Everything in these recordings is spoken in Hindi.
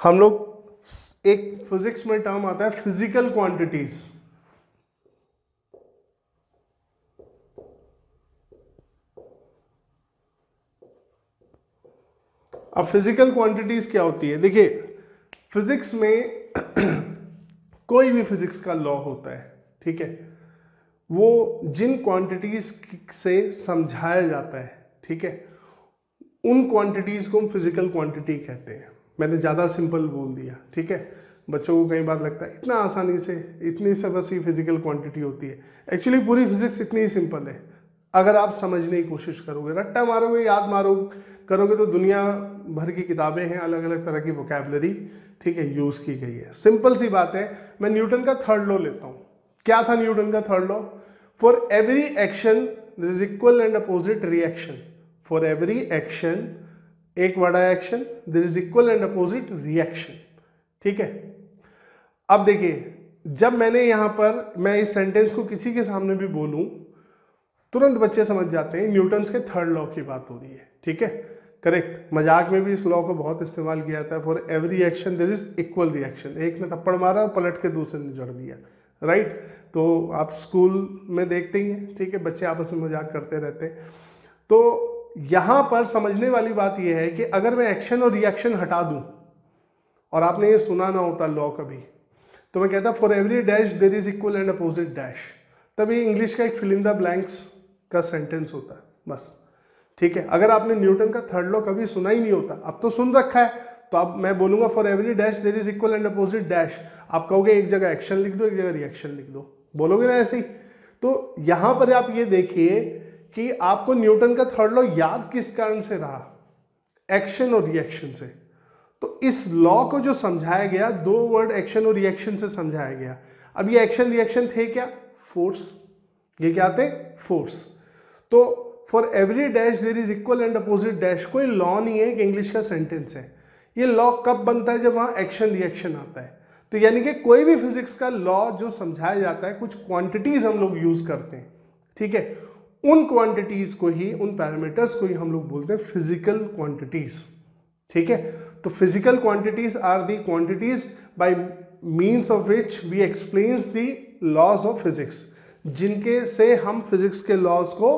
हम लोग एक फिजिक्स में टर्म आता है फ़िज़िकल क्वांटिटीज अब फ़िज़िकल क्वांटिटीज क्या होती है? देखिए फिजिक्स में कोई भी फिजिक्स का लॉ होता है, ठीक है? वो जिन क्वांटिटीज से समझाया जाता है, ठीक है? उन क्वांटिटीज को हम फ़िज़िकल क्वांटिटी कहते हैं। मैंने ज़्यादा सिंपल बोल दिया, ठीक है? बच्चों को कई बार लगता है, इतना आसानी से, इतनी से बस ही फ़िज़िकल क्वांटिटी होती है। एक्चुअली पूरी फिजिक्स इतनी ही सिंपल है। अगर आप समझने की कोशिश करोगे, रट्टा मारोगे, याद मारोगे करोगे तो दुनिया भर की किताबें हैं अलग अलग तरह की वोकेबलरी ठीक है यूज़ की गई है। सिंपल सी बात है, मैं न्यूटन का थर्ड लॉ लेता हूँ। क्या था न्यूटन का third law for every action there is equal and opposite reaction for every action एक बड़ा action there is equal and opposite reaction ठीक है? अब देखिए, जब मैंने यहाँ पर, मैं इस सेंटेंस को किसी के सामने भी बोलूँ, तुरंत बच्चे समझ जाते हैं न्यूटन्स के थर्ड लॉ की बात हो रही है। ठीक है? करेक्ट मज़ाक में भी इस लॉ को बहुत इस्तेमाल किया जाता है। For every action there is equal reaction एक ने थप्पड़ मारा और पलट के दूसरे ने जड़ दिया। राइट तो आप स्कूल में देखते ही हैं। ठीक है? बच्चे आपस में मज़ाक करते रहते हैं। तो यहाँ पर समझने वाली बात यह है कि अगर मैं एक्शन और रिएक्शन हटा दूँ, और आपने ये सुना ना होता लॉ कभी तो मैं कहता for every dash there is equal and opposite dash तभी इंग्लिश का एक फिलिंदा ब्लैंक्स का सेंटेंस होता है, बस। ठीक है, अगर आपने न्यूटन का थर्ड लॉ कभी सुना ही नहीं होता, अब तो सुन रखा है तो अब मैं बोलूँगा for every dash there is equal and opposite dash आप कहोगे, एक जगह एक्शन लिख दो, एक जगह रिएक्शन लिख दो। बोलोगे ना ऐसे ही? तो यहाँ पर आप ये देखिए कि आपको न्यूटन का थर्ड लॉ याद किस कारण से रहा? एक्शन और रिएक्शन से। तो इस लॉ को जो समझाया गया, दो वर्ड एक्शन और रिएक्शन से समझाया गया। अब ये एक्शन रिएक्शन थे क्या? फोर्स। ये क्या थे? फोर्स। तो for every dash there is equal and opposite dash कोई लॉ नहीं है कि इंग्लिश का सेंटेंस है। ये लॉ कब बनता है? जब वहाँ एक्शन रिएक्शन आता है। तो यानी कि कोई भी फिजिक्स का लॉ जो समझाया जाता है, कुछ क्वांटिटीज हम लोग यूज़ करते हैं। ठीक है? उन क्वांटिटीज को ही, उन पैरामीटर्स को ही हम लोग बोलते हैं फ़िज़िकल क्वांटिटीज ठीक है? तो physical quantities are the quantities by means of which we explains the laws of physics जिनके से हम फिजिक्स के लॉज को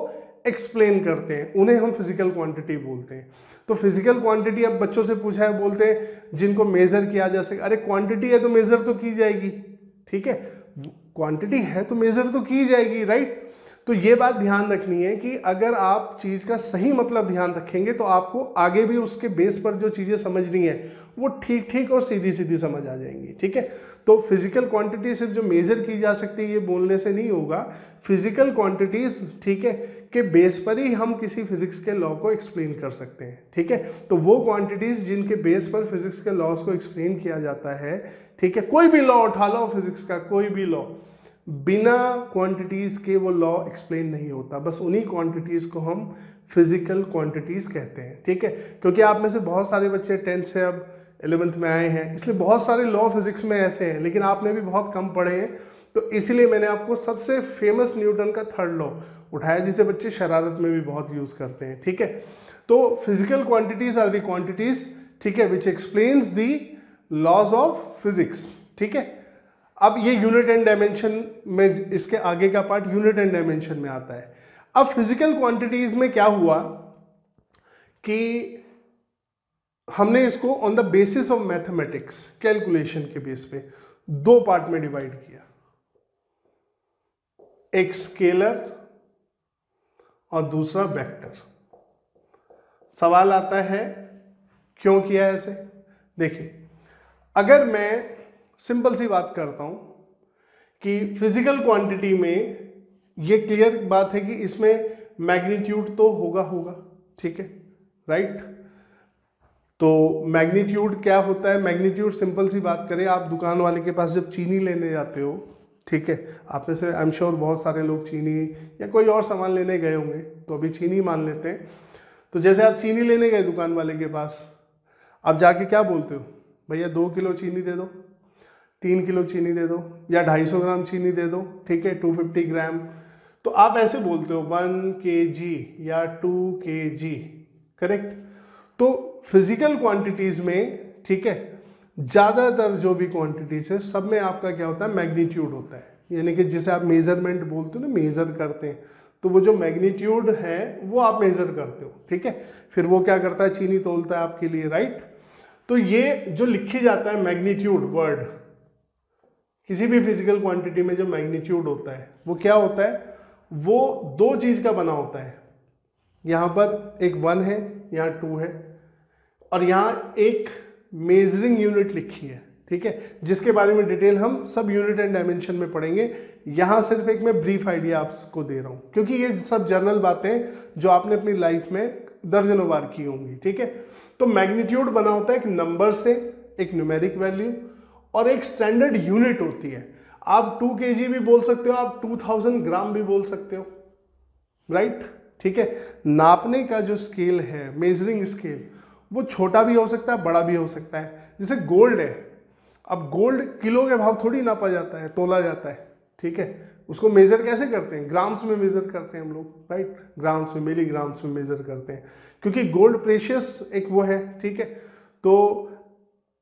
एक्सप्लेन करते हैं। उन्हें हम फ़िज़िकल क्वांटिटी बोलते हैं। तो फ़िज़िकल क्वांटिटी अब बच्चों से पूछा है, बोलते हैं, जिनको मेजर किया जा सके। अरे क्वांटिटी है तो मेजर तो की जाएगी। ठीक है? क्वांटिटी है तो मेजर तो की जाएगी राइट तो ये बात ध्यान रखनी है कि अगर आप चीज़ का सही मतलब ध्यान रखेंगे तो आपको आगे भी उसके बेस पर जो चीज़ें समझनी है, वो ठीक ठीक और सीधी सीधी समझ आ जाएँगी, ठीक है? तो फ़िज़िकल क्वांटिटी सिर्फ़ जो मेजर की जा सकती है, ये बोलने से नहीं होगा। फ़िज़िकल क्वांटिटीज ठीक है, के बेस पर ही हम किसी फिजिक्स के लॉ को एक्सप्लेन कर सकते हैं, ठीक है? तो वो क्वांटिटीज जिनके बेस पर फिजिक्स के लॉज को एक्सप्लेन किया जाता है, ठीक है? कोई भी लॉ उठा लो फिजिक्स का, कोई भी लॉ बिना क्वांटिटीज के वो लॉ एक्सप्लेन नहीं होता। बस उन्हीं क्वांटिटीज को हम फ़िज़िकल क्वांटिटीज कहते हैं, ठीक है? क्योंकि आप में से बहुत सारे बच्चे टेंथ से अब एलेवेंथ में आए हैं, इसलिए बहुत सारे लॉ फिजिक्स में ऐसे हैं, लेकिन आपने भी बहुत कम पढ़े हैं तो इसीलिए मैंने आपको सबसे फ़ेमस न्यूटन का थर्ड लॉ उठाया, जिसे बच्चे शरारत में भी बहुत यूज़ करते हैं, ठीक है? तो physical quantities are the quantities ठीक है? Which explains the laws of physics ठीक है? अब ये यूनिट एंड डायमेंशन में इसके आगे का पार्ट यूनिट एंड डायमेंशन में आता है। अब फ़िज़िकल क्वांटिटीज में क्या हुआ कि हमने इसको on the basis of mathematics calculation के बेस पे दो पार्ट में डिवाइड किया। एक स्केलर और दूसरा वेक्टर सवाल आता है क्यों किया ऐसे देखिए अगर मैं सिंपल सी बात करता हूँ कि फ़िज़िकल क्वांटिटी में ये क्लियर बात है कि इसमें मैग्नीट्यूड तो होगा होगा, ठीक है? राइट तो मैग्नीट्यूड क्या होता है? मैग्नीट्यूड सिंपल सी बात करें, आप दुकान वाले के पास जब चीनी लेने जाते हो, ठीक है? आप में से आई एम श्योर बहुत सारे लोग चीनी या कोई और सामान लेने गए होंगे तो अभी चीनी मान लेते हैं। तो जैसे आप चीनी लेने गए दुकान वाले के पास, आप जाके क्या बोलते हो? भैया दो किलो चीनी दे दो। तीन किलो चीनी दे दो या ढाई सौ ग्राम चीनी दे दो, ठीक है टू फिफ्टी ग्राम तो आप ऐसे बोलते हो वन के जी या टू के जी करेक्ट तो फ़िज़िकल क्वांटिटीज में, ठीक है, ज़्यादातर जो भी क्वांटिटीज है, सब में आपका क्या होता है मैग्नीट्यूड होता है। यानी कि जिसे आप मेज़रमेंट बोलते हो ना मेजर करते हैं। तो वो जो मैग्नीट्यूड है, वो आप मेजर करते हो, ठीक है? फिर वो क्या करता है, चीनी तोलता है आपके लिए राइट तो ये जो लिखी जाता है मैग्नीट्यूड वर्ड किसी भी फ़िज़िकल क्वांटिटी में जो मैग्नीट्यूड होता है, वो क्या होता है? वो दो चीज़ का बना होता है। यहाँ पर एक वन है, यहाँ टू है, और यहाँ एक मेजरिंग यूनिट लिखी है, ठीक है? जिसके बारे में डिटेल हम सब यूनिट एंड डायमेंशन में पढ़ेंगे। यहाँ सिर्फ़ एक मैं ब्रीफ आइडिया आपको दे रहा हूँ, क्योंकि ये सब जनरल बातें जो आपने अपनी लाइफ में दर्जनों बार की होंगी, ठीक है? तो मैग्नीट्यूड बना होता है एक नंबर से एक न्यूमेरिक वैल्यू और एक स्टैंडर्ड यूनिट होती है। आप टू के भी बोल सकते हो, आप टू थाउज़ेंड ग्राम भी बोल सकते हो। राइट ठीक है? नापने का जो स्केल है मेजरिंग स्केल वो छोटा भी हो सकता है, बड़ा भी हो सकता है। जैसे गोल्ड है। अब गोल्ड किलो के भाव थोड़ी नापा जाता है, तोला जाता है। ठीक है? उसको मेजर कैसे करते हैं? ग्राम्स में मेजर करते हैं हम लोग। राइट ग्राम्स में मिलीग्राम्स में मेजर करते हैं। क्योंकि गोल्ड प्रेशियस एक वो है, ठीक है? तो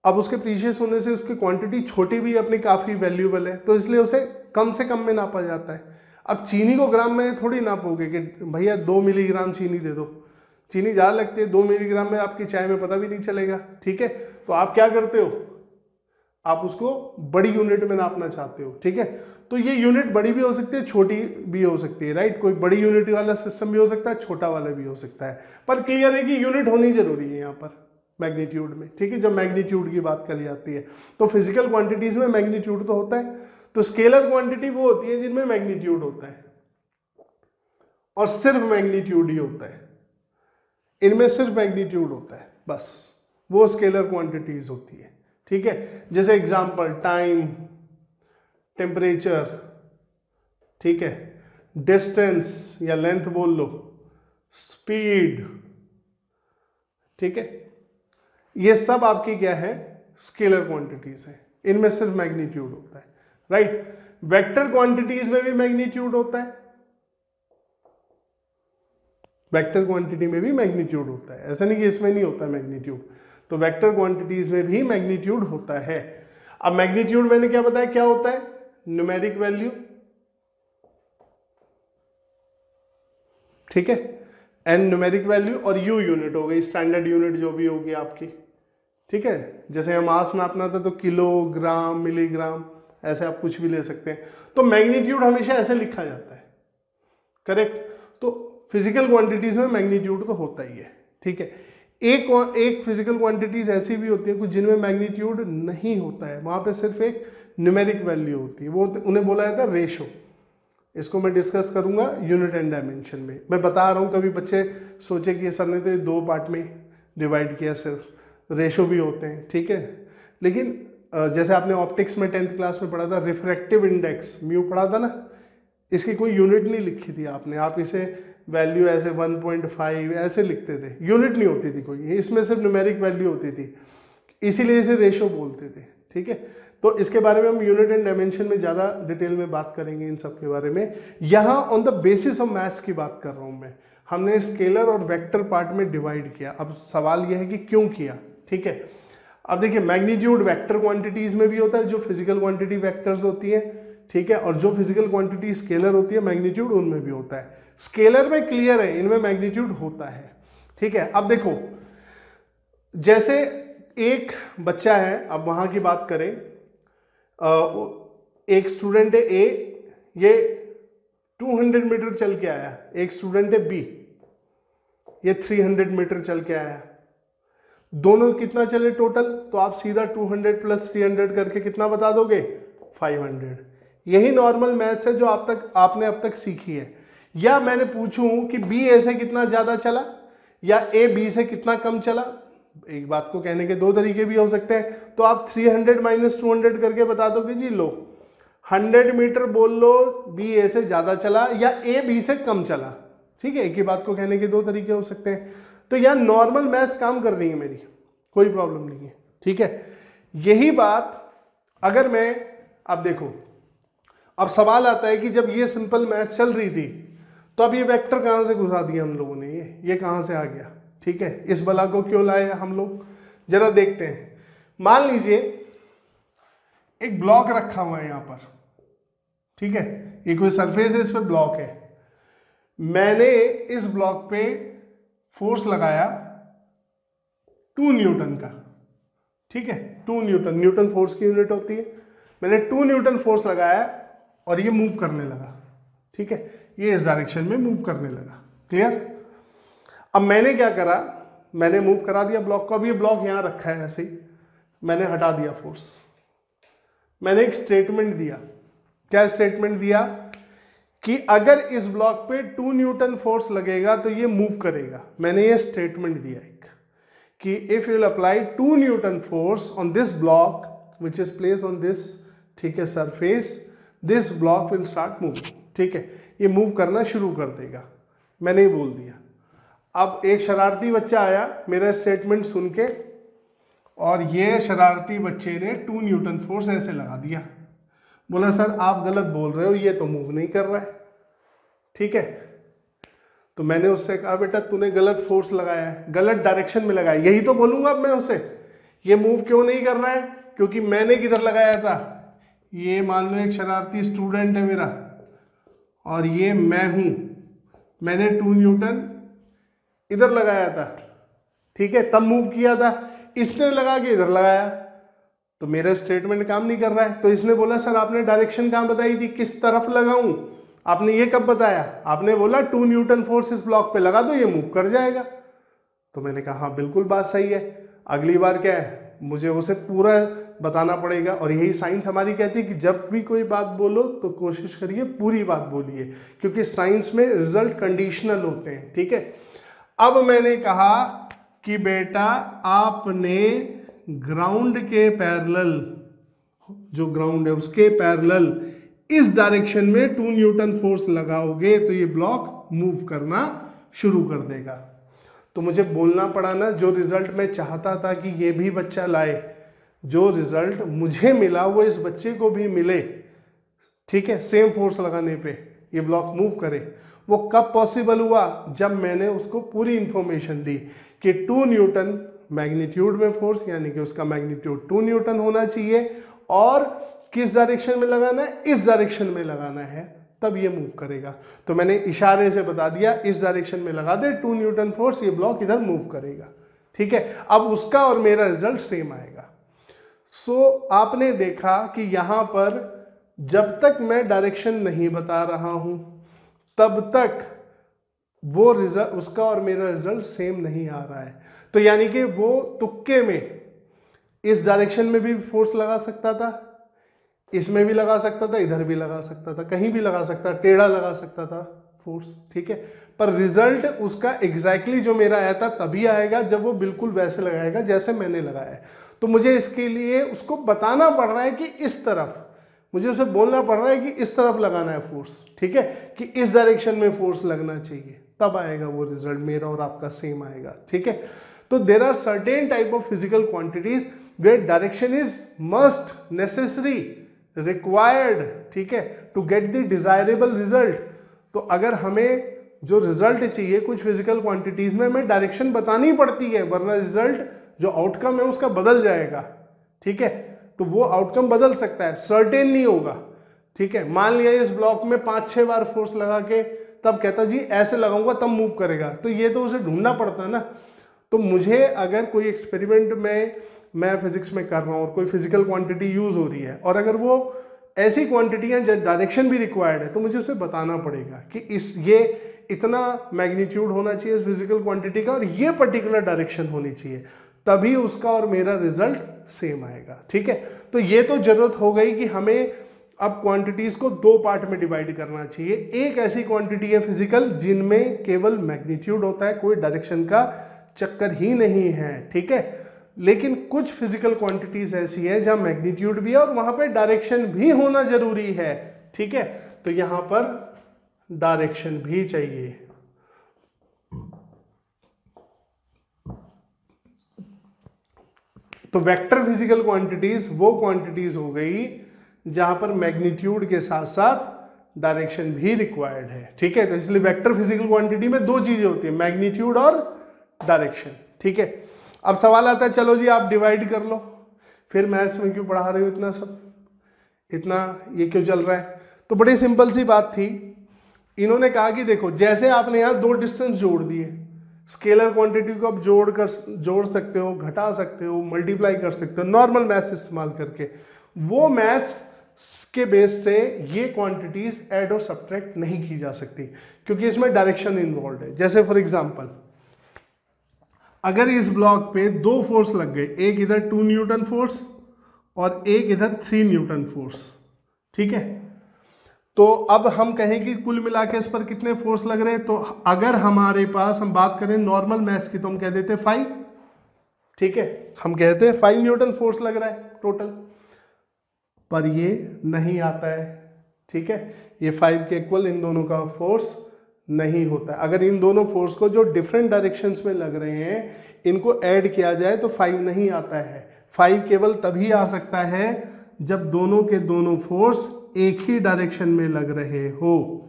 अब उसके प्रीशियस होने से उसकी क्वांटिटी छोटी भी अपनी काफ़ी वैल्यूबल है तो इसलिए उसे कम से कम में नापा जाता है। अब चीनी को ग्राम में थोड़ी नापोगे कि भैया दो मिलीग्राम चीनी दे दो। चीनी ज़्यादा लगती है, दो मिलीग्राम में आपकी चाय में पता भी नहीं चलेगा, ठीक है? तो आप क्या करते हो? आप उसको बड़ी यूनिट में नापना चाहते हो, ठीक है? तो ये यूनिट बड़ी भी हो सकती है, छोटी भी हो सकती है राइट कोई बड़ी यूनिट वाला सिस्टम भी हो सकता है, छोटा वाला भी हो सकता है। पर क्लियर है कि यूनिट होनी ज़रूरी है यहाँ पर। मैग्नीट्यूड में। ठीक है, जब मैग्नीट्यूड की बात करी जाती है तो फ़िज़िकल क्वांटिटीज में मैग्नीट्यूड तो होता है तो स्केलर क्वांटिटी वो होती है जिनमें मैग्नीट्यूड होता है, और सिर्फ़ मैग्नीट्यूड ही होता है। इनमें सिर्फ़ मैग्नीट्यूड होता है, बस, वो स्केलर क्वांटिटीज होती है। ठीक है, जैसे एग्जांपल टाइम टेम्परेचर ठीक है डिस्टेंस या लेंथ बोल लो स्पीड ठीक है ये सब आपकी क्या है? स्केलर क्वांटिटीज है। इनमें सिर्फ़ मैग्नीट्यूड होता है। राइट वेक्टर क्वांटिटीज में भी मैग्नीट्यूड होता है। वेक्टर क्वांटिटी में भी मैग्नीट्यूड होता है। ऐसा नहीं कि इसमें नहीं होता मैग्नीट्यूड तो वेक्टर क्वांटिटीज में भी मैग्नीट्यूड होता है। अब मैग्नीट्यूड मैंने क्या बताया? क्या होता है? न्यूमेरिक वैल्यू ठीक है? एन न्यूमेरिक वैल्यू और यू यूनिट हो गई। स्टैंडर्ड यूनिट जो भी होगी आपकी। ठीक है? जैसे हम आस नापना था तो किलोग्राम, मिलीग्राम, ऐसे आप कुछ भी ले सकते हैं। तो मैग्नीट्यूड हमेशा ऐसे लिखा जाता है। करेक्ट? तो फ़िज़िकल क्वांटिटीज में मैग्नीट्यूड तो होता ही है। ठीक है? एक एक फ़िज़िकल क्वांटिटीज ऐसी भी होती है कुछ जिनमें मैग्नीट्यूड नहीं होता है। वहाँ पे सिर्फ़ एक न्यूमेरिक वैल्यू होती है। वो उन्हें बोला जाता है रेशो इसको मैं डिस्कस करूँगा यूनिट एंड डायमेंशन में। मैं बता रहा हूँ, कभी बच्चे सोचे कि सर ने तो ये दो पार्ट में डिवाइड किया सिर्फ़। रेशो भी होते हैं, ठीक है? लेकिन जैसे आपने ऑप्टिक्स में टेंथ क्लास में पढ़ा था रिफ्रैक्टिव इंडेक्स म्यू पढ़ा था ना? इसकी कोई यूनिट नहीं लिखी थी आपने। आप इसे वैल्यू ऐसे 1.5 ऐसे लिखते थे। यूनिट नहीं होती थी कोई। इसमें सिर्फ़ न्यूमेरिक वैल्यू होती थी। इसीलिए इसे रेशो बोलते थे, ठीक है? तो इसके बारे में हम यूनिट एंड डायमेंशन में ज़्यादा डिटेल में बात करेंगे इन सब के बारे में। यहाँ on the basis of maths की बात कर रहा हूँ मैं। हमने स्केलर और वेक्टर पार्ट में डिवाइड किया। अब सवाल यह है कि क्यों किया? ठीक है? अब देखिए मैग्नीट्यूड वेक्टर क्वांटिटीज में भी होता है, जो फ़िज़िकल क्वांटिटी वेक्टर्स होती है, ठीक है? और जो फ़िज़िकल क्वांटिटी स्केलर होती है मैग्नीट्यूड उनमें भी होता है। स्केलर में क्लियर है, इनमें मैग्नीट्यूड होता है, ठीक है? अब देखो, जैसे एक बच्चा है, अब वहाँ की बात करें एक स्टूडेंट है ए ये 200 मीटर चल के आया, एक स्टूडेंट है बी ये 300 मीटर चल के आया। दोनों कितना चले टोटल तो आप सीधा 200 प्लस 300 करके कितना बता दोगे? 500 यही नॉर्मल मैथ्स है जो आप तक, आपने अब तक सीखी है। या मैंने पूछूँ कि बी ए से कितना ज़्यादा चला? या ए बी से कितना कम चला? एक बात को कहने के दो तरीके भी हो सकते हैं। तो आप 300 हंड्रेड माइनस टू करके बता दोगे? जी लो। 100 मीटर बोल लो बी ए से ज़्यादा चला या ए बी से कम चला। ठीक है? एक ही बात को कहने के दो तरीके हो सकते हैं। तो यहाँ नॉर्मल मैथ्स काम कर रही है मेरी। कोई प्रॉब्लम नहीं है, ठीक है? यही बात अगर मैं अब देखो, अब सवाल आता है कि जब ये सिंपल मैथ्स चल रही थी तो अब ये वेक्टर कहाँ से घुसा दिया हम लोगों ने ये? ये कहाँ से आ गया? ठीक है? इस बला को क्यों लाए हम लोग? जरा देखते हैं। मान लीजिए, एक ब्लॉक रखा हुआ है यहाँ पर, ठीक है? ये कोई सरफेस है, इस पर ब्लॉक है। मैंने इस ब्लॉक पे फोर्स लगाया टू न्यूटन का, ठीक है? टू न्यूटन न्यूटन फोर्स की यूनिट होती है। मैंने टू न्यूटन फोर्स लगाया और ये मूव करने लगा, ठीक है? ये इस डायरेक्शन में मूव करने लगा, क्लियर? अब मैंने क्या करा, मैंने मूव करा दिया ब्लॉक को। अब ये ब्लॉक यहाँ रखा है ऐसे ही, मैंने हटा दिया फोर्स। मैंने एक स्टेटमेंट दिया, क्या स्टेटमेंट दिया? कि अगर इस ब्लॉक पे टू न्यूटन फोर्स लगेगा तो ये मूव करेगा। मैंने ये स्टेटमेंट दिया एक, कि if you apply two newton force on this block which is place on this ठीक है surface this block will start move ठीक है? ये मूव करना शुरू कर देगा। मैंने ही बोल दिया। अब एक शरारती बच्चा आया मेरा स्टेटमेंट सुन के, और ये शरारती बच्चे ने टू न्यूटन फोर्स ऐसे लगा दिया। बोला, सर, आप गलत बोल रहे हो, ये तो मूव नहीं कर रहा है। ठीक है? तो मैंने उससे कहा, बेटा, तूने गलत फोर्स लगाया है, गलत डायरेक्शन में लगाया यही तो बोलूँगा अब मैं उसे। ये मूव क्यों नहीं कर रहा है? क्योंकि मैंने किधर लगाया था? ये मान लो एक शरारती स्टूडेंट है मेरा, और ये मैं हूँ। मैंने टू न्यूटन इधर लगाया था। ठीक है? तब मूव किया था। इसने लगा के इधर लगाया। तो मेरा स्टेटमेंट काम नहीं कर रहा है। तो इसने बोला, सर, आपने डायरेक्शन कहाँ बताई थी? किस तरफ़ लगाऊँ? आपने ये कब बताया? आपने बोला, टू न्यूटन फोर्स इस ब्लॉक पे लगा दो, ये मूव कर जाएगा। तो मैंने कहा हाँ बिल्कुल बात सही है। अगली बार क्या है? मुझे उसे पूरा बताना पड़ेगा। और यही साइंस हमारी कहती है कि जब भी कोई बात बोलो तो कोशिश करिए पूरी बात बोलिए, क्योंकि साइंस में रिज़ल्ट कंडीशनल होते हैं, ठीक है? अब मैंने कहा कि बेटा, आपने ग्राउंड के पैरेलल जो ग्राउंड है, उसके पैरेलल इस डायरेक्शन में टू न्यूटन फोर्स लगाओगे तो ये ब्लॉक मूव करना शुरू कर देगा। तो मुझे बोलना पड़ा ना, जो रिज़ल्ट मैं चाहता था कि ये भी बच्चा लाए, जो रिज़ल्ट मुझे मिला, वो इस बच्चे को भी मिले। ठीक है सेम फोर्स लगाने पे ये ब्लॉक मूव करे। वो कब पॉसिबल हुआ? जब मैंने उसको पूरी इंफॉर्मेशन दी कि टू न्यूटन मैग्नीट्यूड में फोर्स यानी कि उसका मैग्नीट्यूड टू न्यूटन होना चाहिए और किस डायरेक्शन में लगाना है? इस डायरेक्शन में लगाना है। तब ये मूव करेगा। तो मैंने इशारे से बता दिया इस डायरेक्शन में लगा दे टू न्यूटन फोर्स ये ब्लॉक इधर मूव करेगा। ठीक है? अब उसका और मेरा रिज़ल्ट सेम आएगा। सो so, आपने देखा कि यहाँ पर जब तक मैं डायरेक्शन नहीं बता रहा हूँ तब तक वो रिज़ल्ट उसका और मेरा रिज़ल्ट सेम नहीं आ रहा है। तो यानी कि वो तुक्के में इस डायरेक्शन में भी फोर्स लगा सकता था, इसमें भी लगा सकता था, इधर भी लगा सकता था, कहीं भी लगा सकता, टेढ़ा लगा सकता था फोर्स ठीक है? पर रिज़ल्ट उसका एग्जैक्टली exactly जो मेरा आया था तभी आएगा जब वो बिल्कुल वैसे लगाएगा जैसे मैंने लगाया है। तो मुझे इसके लिए उसको बताना पड़ रहा है कि इस तरफ़, मुझे उसे बोलना पड़ रहा है कि इस तरफ़ लगाना है फोर्स ठीक है? कि इस डायरेक्शन में फोर्स लगना चाहिए, तब आएगा वो रिज़ल्ट मेरा और आपका सेम आएगा, ठीक है? तो there are certain type of physical quantities where direction is must necessary required ठीक है to get the desirable result तो अगर हमें जो रिज़ल्ट चाहिए कुछ फ़िज़िकल क्वांटिटीज में, हमें डायरेक्शन बतानी पड़ती है, वरना रिज़ल्ट जो आउटकम है उसका बदल जाएगा, ठीक है? तो वो आउटकम बदल सकता है सर्टेन नहीं होगा, ठीक है? मान लिया इस ब्लॉक में पाँच छह बार फोर्स लगा के, तब कहता जी, ऐसे लगाऊँगा, तब मूव करेगा। तो ये तो उसे ढूंढना पड़ता है ना? तो मुझे अगर कोई एक्सपेरिमेंट में मैं फिजिक्स में कर रहा हूँ और कोई फ़िज़िकल क्वांटिटी यूज़ हो रही है, और अगर वो ऐसी क्वांटिटी है जब डायरेक्शन भी रिक्वायर्ड है तो मुझे उसे बताना पड़ेगा कि इस, ये इतना मैग्नीट्यूड होना चाहिए इस फ़िज़िकल क्वांटिटी का और ये पर्टिकुलर डायरेक्शन होनी चाहिए। तभी उसका और मेरा रिज़ल्ट सेम आएगा, ठीक है? तो ये तो ज़रूरत हो गई कि हमें अब क्वांटिटीज को दो पार्ट में डिवाइड करना चाहिए। एक ऐसी क्वांटिटी है फ़िज़िकल जिनमें केवल मैग्नीट्यूड होता है, कोई डायरेक्शन का चक्कर ही नहीं है, ठीक है? लेकिन कुछ फ़िज़िकल क्वांटिटीज ऐसी है जहाँ मैग्नीट्यूड भी है और वहाँ पे डायरेक्शन भी होना ज़रूरी है, ठीक है? तो यहाँ पर डायरेक्शन भी चाहिए। तो वेक्टर फ़िज़िकल क्वांटिटीज वो क्वांटिटीज हो गई जहाँ पर मैग्नीट्यूड के साथ साथ डायरेक्शन भी रिक्वायर्ड है, ठीक है? तो इसलिए वेक्टर फ़िज़िकल क्वांटिटी में दो चीज़ें होती है मैग्नीट्यूड और डायरेक्शन, ठीक है? अब सवाल आता है, चलो जी, आप डिवाइड कर लो। फिर मैथ्स में क्यों पढ़ा रहे हो इतना सब? इतना ये क्यों चल रहा है? तो बड़ी सिंपल सी बात थी। इन्होंने कहा कि देखो, जैसे आपने यहाँ दो डिस्टेंस जोड़ दिए स्केलर क्वांटिटी को आप जोड़ कर, जोड़ सकते हो, घटा सकते हो मल्टीप्लाई कर सकते हो नॉर्मल मैथ्स इस्तेमाल करके। वो मैथ्स के बेस से ये क्वांटिटीज ऐड और सब्ट्रैक्ट नहीं की जा सकती, क्योंकि इसमें डायरेक्शन इन्वॉल्व है। जैसे फॉर एग्जांपल अगर इस ब्लॉक पे दो फोर्स लग गए, एक इधर टू न्यूटन फोर्स और एक इधर थ्री न्यूटन फोर्स ठीक है? तो अब हम कहें कि कुल मिला के इस पर कितने फोर्स लग रहे हैं? तो अगर हमारे पास हम बात करें नॉर्मल मैथ्स की तो हम कह देते फाइव ठीक है? हम कहते हैं फाइव न्यूटन फोर्स लग रहा है टोटल पर ये नहीं आता है, ठीक है? ये फाइव के इक्वल इन दोनों का फोर्स नहीं होता। अगर इन दोनों फोर्स को जो डिफरेंट डायरेक्शंस में लग रहे हैं, इनको ऐड किया जाए तो फाइव नहीं आता है। फाइव केवल तभी आ सकता है जब दोनों के दोनों फोर्स एक ही डायरेक्शन में लग रहे हो।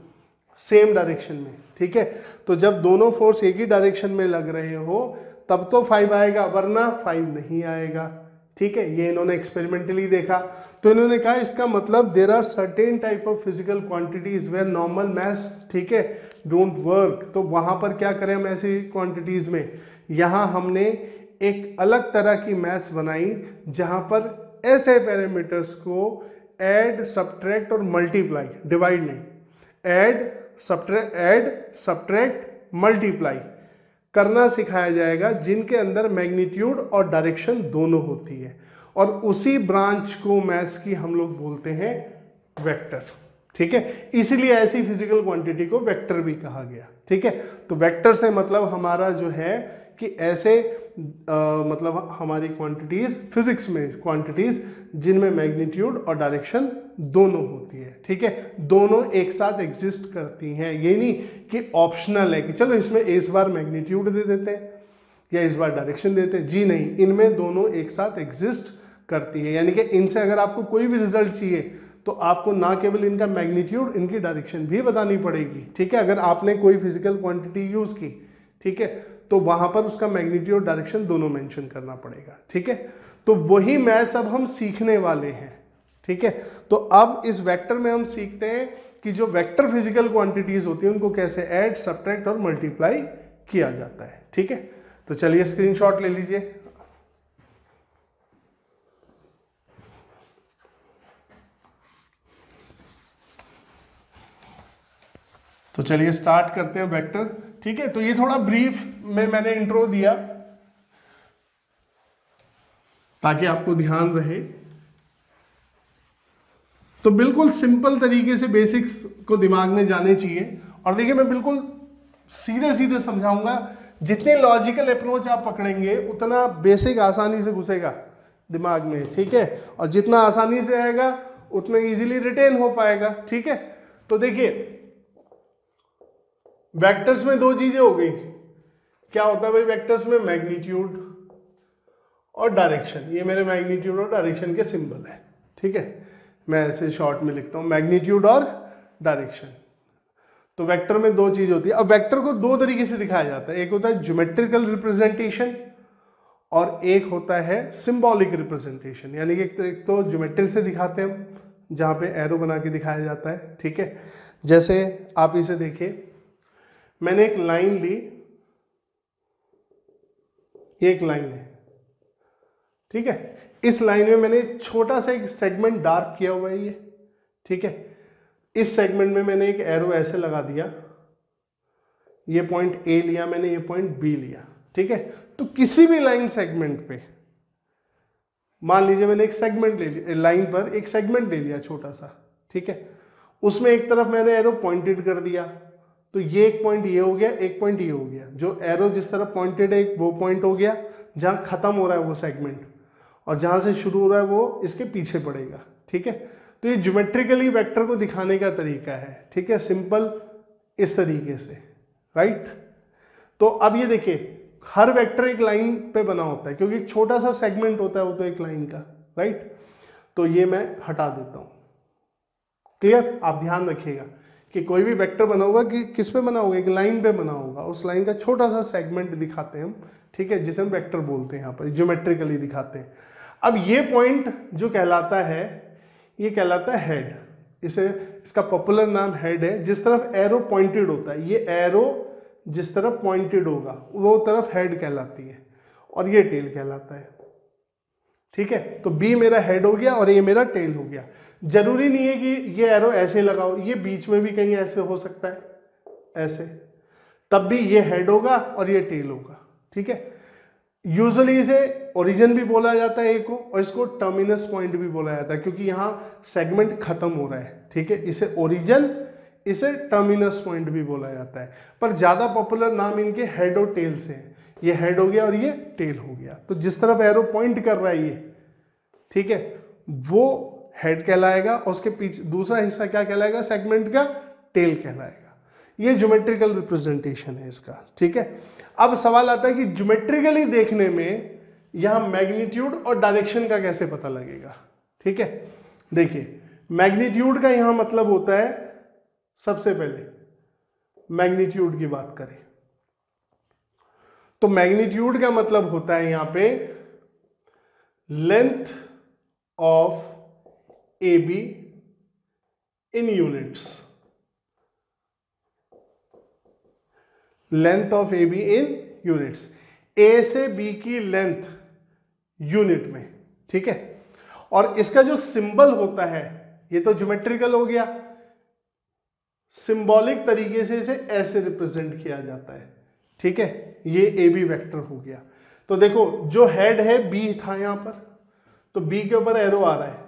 सेम डायरेक्शन में, ठीक है? तो जब दोनों फोर्स एक ही डायरेक्शन में लग रहे हो, तब तो फाइव आएगा, वरना फाइव नहीं आएगा। ठीक है? ये इन्होंने एक्सपेरिमेंटली देखा। तो इन्होंने कहा इसका मतलब there are certain type of physical quantities where normal maths ठीक है? डोंट वर्क तो वहाँ पर क्या करें हम ऐसी क्वांटिटीज में? यहाँ हमने एक अलग तरह की मैथ्स बनाई, जहाँ पर ऐसे पैरामीटर्स को ऐड सब्ट्रैक्ट और मल्टीप्लाई डिवाइड नहीं। Add subtract add subtract multiply करना सिखाया जाएगा, जिनके अंदर मैग्नीट्यूड और डायरेक्शन दोनों होती है। और उसी ब्रांच को मैथ्स की हम लोग बोलते हैं वेक्टर ठीक है? इसीलिए ऐसी फ़िज़िकल क्वांटिटी को वेक्टर भी कहा गया। ठीक है? तो वेक्टर से मतलब हमारा जो है कि ऐसे आ, मतलब हमारी क्वांटिटीज फिजिक्स में क्वांटिटीज जिनमें मैग्नीट्यूड और डायरेक्शन दोनों होती है। ठीक है? दोनों एक साथ एग्जिस्ट करती हैं। ये नहीं कि ऑप्शनल है कि चलो इसमें इस बार मैग्नीट्यूड दे देते हैं या इस बार डायरेक्शन देते हैं। जी नहीं इनमें दोनों एक साथ एग्जिस्ट करती है। यानी कि इनसे अगर आपको कोई भी रिज़ल्ट चाहिए तो आपको ना केवल इनका मैग्नीट्यूड, इनकी डायरेक्शन भी बतानी पड़ेगी, ठीक है? अगर आपने कोई फ़िज़िकल क्वांटिटी यूज़ की, ठीक है? तो वहाँ पर उसका मैग्नीट्यूड, डायरेक्शन दोनों मेंशन करना पड़ेगा, ठीक है? तो वही मैथ्स अब हम सीखने वाले हैं, ठीक है? तो अब इस वेक्टर में हम सीखते हैं कि जो वेक्टर फ़िज़िकल क्वांटिटीज होती है, उनको कैसे ऐड सब्ट्रैक्ट और मल्टीप्लाई किया जाता है, ठीक है? तो चलिए स्क्रीनशॉट ले लीजिए। तो चलिए स्टार्ट करते हैं वेक्टर ठीक है तो ये थोड़ा ब्रीफ में मैंने इंट्रो दिया, ताकि आपको ध्यान रहे। तो बिल्कुल सिंपल तरीके से बेसिक्स को दिमाग में जाने चाहिए। और देखिए, मैं बिल्कुल सीधे सीधे समझाऊँगा। जितने लॉजिकल अप्रोच आप पकड़ेंगे, उतना बेसिक आसानी से घुसेगा दिमाग में, ठीक है? और जितना आसानी से आएगा, उतना इजीली रिटेन हो पाएगा, ठीक है? तो देखिए वेक्टर्स में दो चीज़ें हो गई। क्या होता है भाई? वेक्टर्स में मैग्नीट्यूड और डायरेक्शन ये मेरे मैग्नीट्यूड और डायरेक्शन के सिंबल है। ठीक है? मैं ऐसे शॉर्ट में लिखता हूँ। मैग्नीट्यूड और डायरेक्शन तो वेक्टर में दो चीज़ होती है। अब वेक्टर को दो तरीके से दिखाया जाता है। एक होता है ज्योमेट्रिकल रिप्रेजेंटेशन और एक होता है सिंबॉलिक रिप्रेजेंटेशन यानी कि एक तो ज्योमेट्री से दिखाते हैं जहाँ पे एरो बना के दिखाया जाता है। ठीक है? जैसे आप इसे देखिए। मैंने एक लाइन ली। ये एक लाइन है। ठीक है? इस लाइन में मैंने छोटा सा एक सेगमेंट डार्क किया हुआ है ये। ठीक है? इस सेगमेंट में मैंने एक एरो ऐसे लगा दिया। ये पॉइंट ए लिया मैंने, ये पॉइंट बी लिया। ठीक है? तो किसी भी लाइन सेगमेंट पे, मान लीजिए मैंने एक सेगमेंट ले लिया लाइन पर एक सेगमेंट ले लिया छोटा सा। ठीक है? उसमें एक तरफ़ मैंने एरो पॉइंटेड कर दिया। तो ये एक पॉइंट ये हो गया, एक पॉइंट ये हो गया। जो एरो जिस तरह पॉइंटेड है, वो पॉइंट हो गया, जहाँ खत्म हो रहा है वो सेगमेंट और जहाँ से शुरू हो रहा है वो इसके पीछे पड़ेगा, ठीक है? तो ये ज्योमेट्रिकली वेक्टर को दिखाने का तरीका है, ठीक है? सिंपल इस तरीके से राइट तो अब ये देखिए, हर वेक्टर एक लाइन पे बना होता है, क्योंकि एक छोटा सा सेगमेंट होता है वो तो एक लाइन का राइट तो ये मैं हटा देता हूँ। क्लियर आप ध्यान रखिएगा। कि कोई भी वेक्टर बना होगा कि किस पे बना होगा? एक लाइन पे बना होगा। उस लाइन का छोटा सा सेगमेंट दिखाते हैं हम, ठीक है? जिसे हम वेक्टर बोलते हैं यहाँ पर ज्योमेट्रिकली दिखाते हैं। अब ये पॉइंट जो कहलाता है, ये कहलाता है हेड इसे, इसका पॉपुलर नाम हेड है। जिस तरफ़ एरो पॉइंटेड होता है, ये एरो जिस तरफ़ पॉइंटेड होगा, वो तरफ़ हेड कहलाती है और ये टेल कहलाता है। ठीक है? तो बी मेरा हेड हो गया और ये मेरा टेल हो गया। ज़रूरी नहीं है कि ये एरो ऐसे लगाओ, ये बीच में भी कहीं ऐसे हो सकता है, ऐसे। तब भी ये हेड होगा और ये टेल होगा, ठीक है? यूजुअली इसे ओरिजिन भी बोला जाता है एक को, और इसको टर्मिनस पॉइंट भी बोला जाता है, क्योंकि यहाँ सेगमेंट खत्म हो रहा है, ठीक है? इसे ओरिजिन इसे टर्मिनस पॉइंट भी बोला जाता है। पर ज़्यादा पॉपुलर नाम इनके हेड और टेल से है। ये हेड हो गया और ये टेल हो गया। तो जिस तरफ़ एरो पॉइंट कर रहा है ये, ठीक है? वो हेड कहलाएगा और उसके पीछे, दूसरा हिस्सा क्या कहलाएगा? सेगमेंट का टेल कहलाएगा। ये ज्योमेट्रिकल रिप्रेजेंटेशन है इसका, ठीक है? अब सवाल आता है कि ज्योमेट्रिकली देखने में यहाँ मैग्नीट्यूड और डायरेक्शन का कैसे पता लगेगा? ठीक है? देखिए मैग्नीट्यूड का यहाँ मतलब होता है, सबसे पहले मैग्नीट्यूड की बात करें। तो मैग्नीट्यूड का मतलब होता है यहाँ पे length of A B in units length of A B in units A से बी की लेंथ यूनिट में, ठीक है? और इसका जो सिंबल होता है, ये तो ज्योमेट्रिकल हो गया। सिंबॉलिक तरीके से इसे ऐसे रिप्रेजेंट किया जाता है, ठीक है? ये ए बी वैक्टर हो गया। तो देखो, जो हेड है बी था यहाँ पर। तो बी के ऊपर एरो आ रहा है।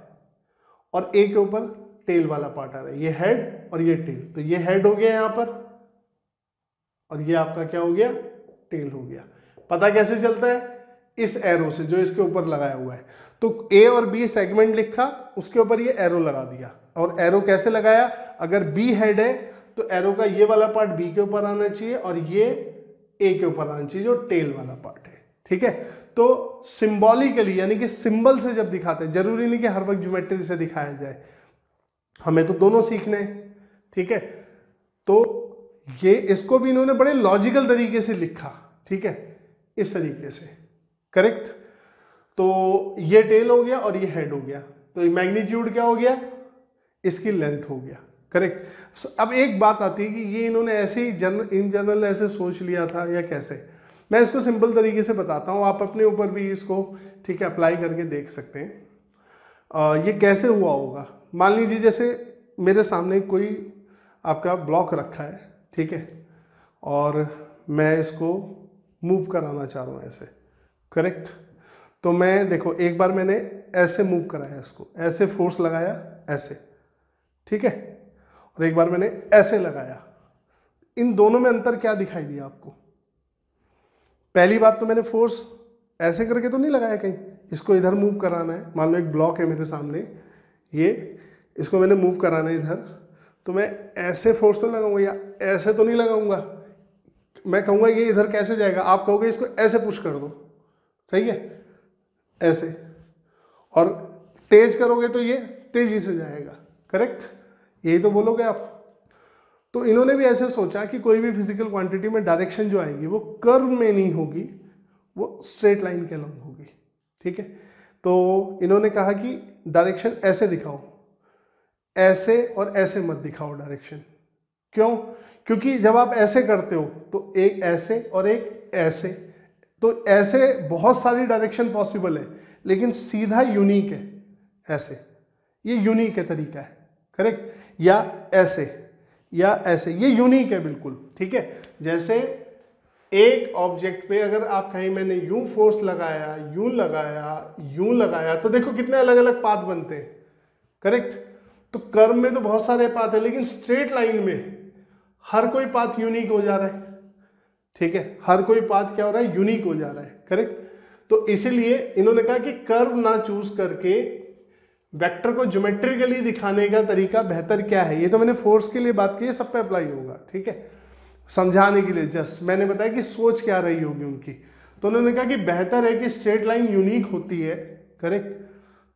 और ए के ऊपर टेल वाला पार्ट आ रहा है। ये हेड और ये टेल तो ये हेड हो गया यहाँ पर और ये आपका क्या हो गया? टेल हो गया। पता कैसे चलता है? इस एरो से, जो इसके ऊपर लगाया हुआ है। तो ए और बी सेगमेंट लिखा, उसके ऊपर ये एरो लगा दिया। और एरो कैसे लगाया? अगर बी हेड है तो एरो का ये वाला पार्ट बी के ऊपर आना चाहिए और ये ए के ऊपर आना चाहिए, जो टेल वाला पार्ट है। ठीक है? तो सिंबॉलिकली यानी कि सिंबल से जब दिखाते हैं, ज़रूरी नहीं कि हर वक्त ज्योमेट्री से दिखाया जाए। हमें तो दोनों सीखने ठीक है? तो ये, इसको भी इन्होंने बड़े लॉजिकल तरीके से लिखा, ठीक है? इस तरीके से करेक्ट तो ये टेल हो गया और ये हेड हो गया। तो ये मैग्नीट्यूड क्या हो गया? इसकी लेंथ हो गया करेक्ट अब एक बात आती है कि ये इन्होंने ऐसे ही जन इन जनरल ऐसे सोच लिया था या कैसे? मैं इसको सिंपल तरीके से बताता हूँ आप अपने ऊपर भी इसको ठीक है अप्लाई करके देख सकते हैं। आ, ये कैसे हुआ होगा? मान लीजिए जैसे मेरे सामने कोई आपका ब्लॉक रखा है ठीक है और मैं इसको मूव कराना चाह रहा हूँ ऐसे करेक्ट तो मैं देखो एक बार मैंने ऐसे मूव कराया इसको ऐसे फोर्स लगाया ऐसे ठीक है? और एक बार मैंने ऐसे लगाया। इन दोनों में अंतर क्या दिखाई दिया आपको? पहली बात तो मैंने फोर्स ऐसे करके तो नहीं लगाया कहीं। इसको इधर मूव कराना है। मान लो एक ब्लॉक है मेरे सामने। ये, इसको मैंने मूव कराना है इधर। तो मैं ऐसे फोर्स तो लगाऊँगा या ऐसे तो नहीं लगाऊँगा। मैं कहूँगा ये इधर कैसे जाएगा? आप कहोगे इसको ऐसे पुश कर दो। सही है? ऐसे। और तेज करोगे तो ये तेज़ी से जाएगा। करेक्ट यही तो बोलोगे आप। तो इन्होंने भी ऐसे सोचा कि कोई भी फ़िज़िकल क्वांटिटी में डायरेक्शन जो आएगी, वो कर्व में नहीं होगी, वो स्ट्रेट लाइन के लंब होगी। ठीक है? तो इन्होंने कहा कि डायरेक्शन ऐसे दिखाओ, ऐसे और ऐसे मत दिखाओ डायरेक्शन क्यों? क्योंकि जब आप ऐसे करते हो तो एक ऐसे और एक ऐसे। तो ऐसे बहुत सारी डायरेक्शन पॉसिबल है, लेकिन सीधा यूनिक है, ऐसे। ये यूनिक है तरीका है करेक्ट या ऐसे। या ऐसे, ये यूनिक है बिल्कुल, ठीक है? जैसे एक ऑब्जेक्ट पे अगर आप कहीं मैंने यूँ फोर्स लगाया यूँ लगाया यूँ लगाया तो देखो कितने अलग अलग पाथ बनते हैं। करेक्ट तो कर्म में तो बहुत सारे पाथ है, लेकिन स्ट्रेट लाइन में हर कोई पाथ यूनिक हो जा रहा है। ठीक है? हर कोई पाथ क्या हो रहा है? यूनिक हो जा रहा है। करेक्ट तो इसीलिए इन्होंने कहा कि कर्व ना चूज़ करके वेक्टर को ज्योमेट्रिकली दिखाने का तरीका बेहतर क्या है? ये तो मैंने फोर्स के लिए बात की है सब पे अप्लाई होगा, ठीक है? समझाने के लिए जस्ट मैंने बताया कि सोच क्या रही होगी उनकी। तो उन्होंने कहा कि बेहतर है कि स्ट्रेट लाइन यूनिक होती है करेक्ट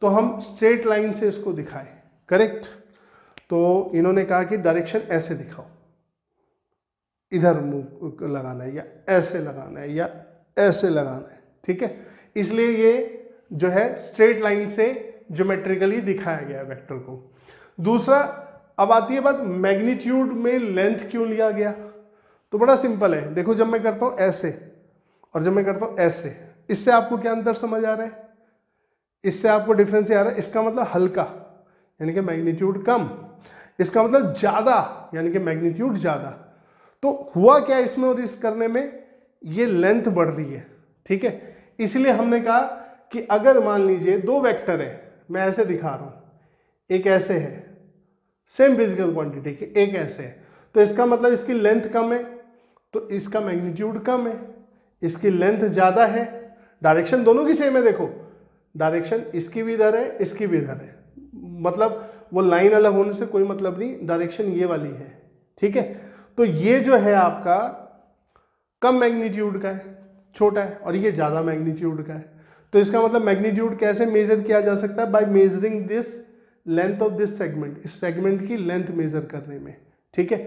तो हम स्ट्रेट लाइन से इसको दिखाएँ करेक्ट तो इन्होंने कहा कि डायरेक्शन ऐसे दिखाओ। इधर मूव लगाना है या ऐसे लगाना है या ऐसे लगाना है, ठीक है? इसलिए ये जो है स्ट्रेट लाइन से ज्योमेट्रिकली दिखाया गया है वेक्टर को। दूसरा, अब आती है बात मैग्नीट्यूड में लेंथ क्यों लिया गया? तो बड़ा सिंपल है। देखो, जब मैं करता हूँ ऐसे, और जब मैं करता हूँ ऐसे, इससे आपको क्या अंतर समझ आ रहा है? इससे आपको डिफरेंस आ रहा है, इसका मतलब हल्का, यानी कि मैग्नीट्यूड कम। इसका मतलब ज़्यादा, यानी कि मैग्नीट्यूड ज़्यादा। तो हुआ क्या इसमें और इस करने में? ये लेंथ बढ़ रही है, ठीक है? इसलिए हमने कहा कि अगर मान लीजिए दो वेक्टर है मैं ऐसे दिखा रहा हूँ। एक ऐसे है। सेम फ़िज़िकल क्वांटिटी के एक ऐसे है। तो इसका मतलब इसकी लेंथ कम है तो इसका मैग्नीट्यूड कम है, इसकी लेंथ ज़्यादा है। डायरेक्शन दोनों की सेम है, देखो। डायरेक्शन इसकी भी इधर है, इसकी भी इधर है। मतलब वो लाइन अलग होने से कोई मतलब नहीं डायरेक्शन ये वाली है। ठीक है? तो ये जो है आपका कम मैग्नीट्यूड का है, छोटा है, और ये ज़्यादा मैग्नीट्यूड का है। तो इसका मतलब मैग्नीट्यूड कैसे मेजर किया जा सकता है? By measuring this length of this segment इस सेगमेंट की लेंथ मेजर करने में। ठीक है?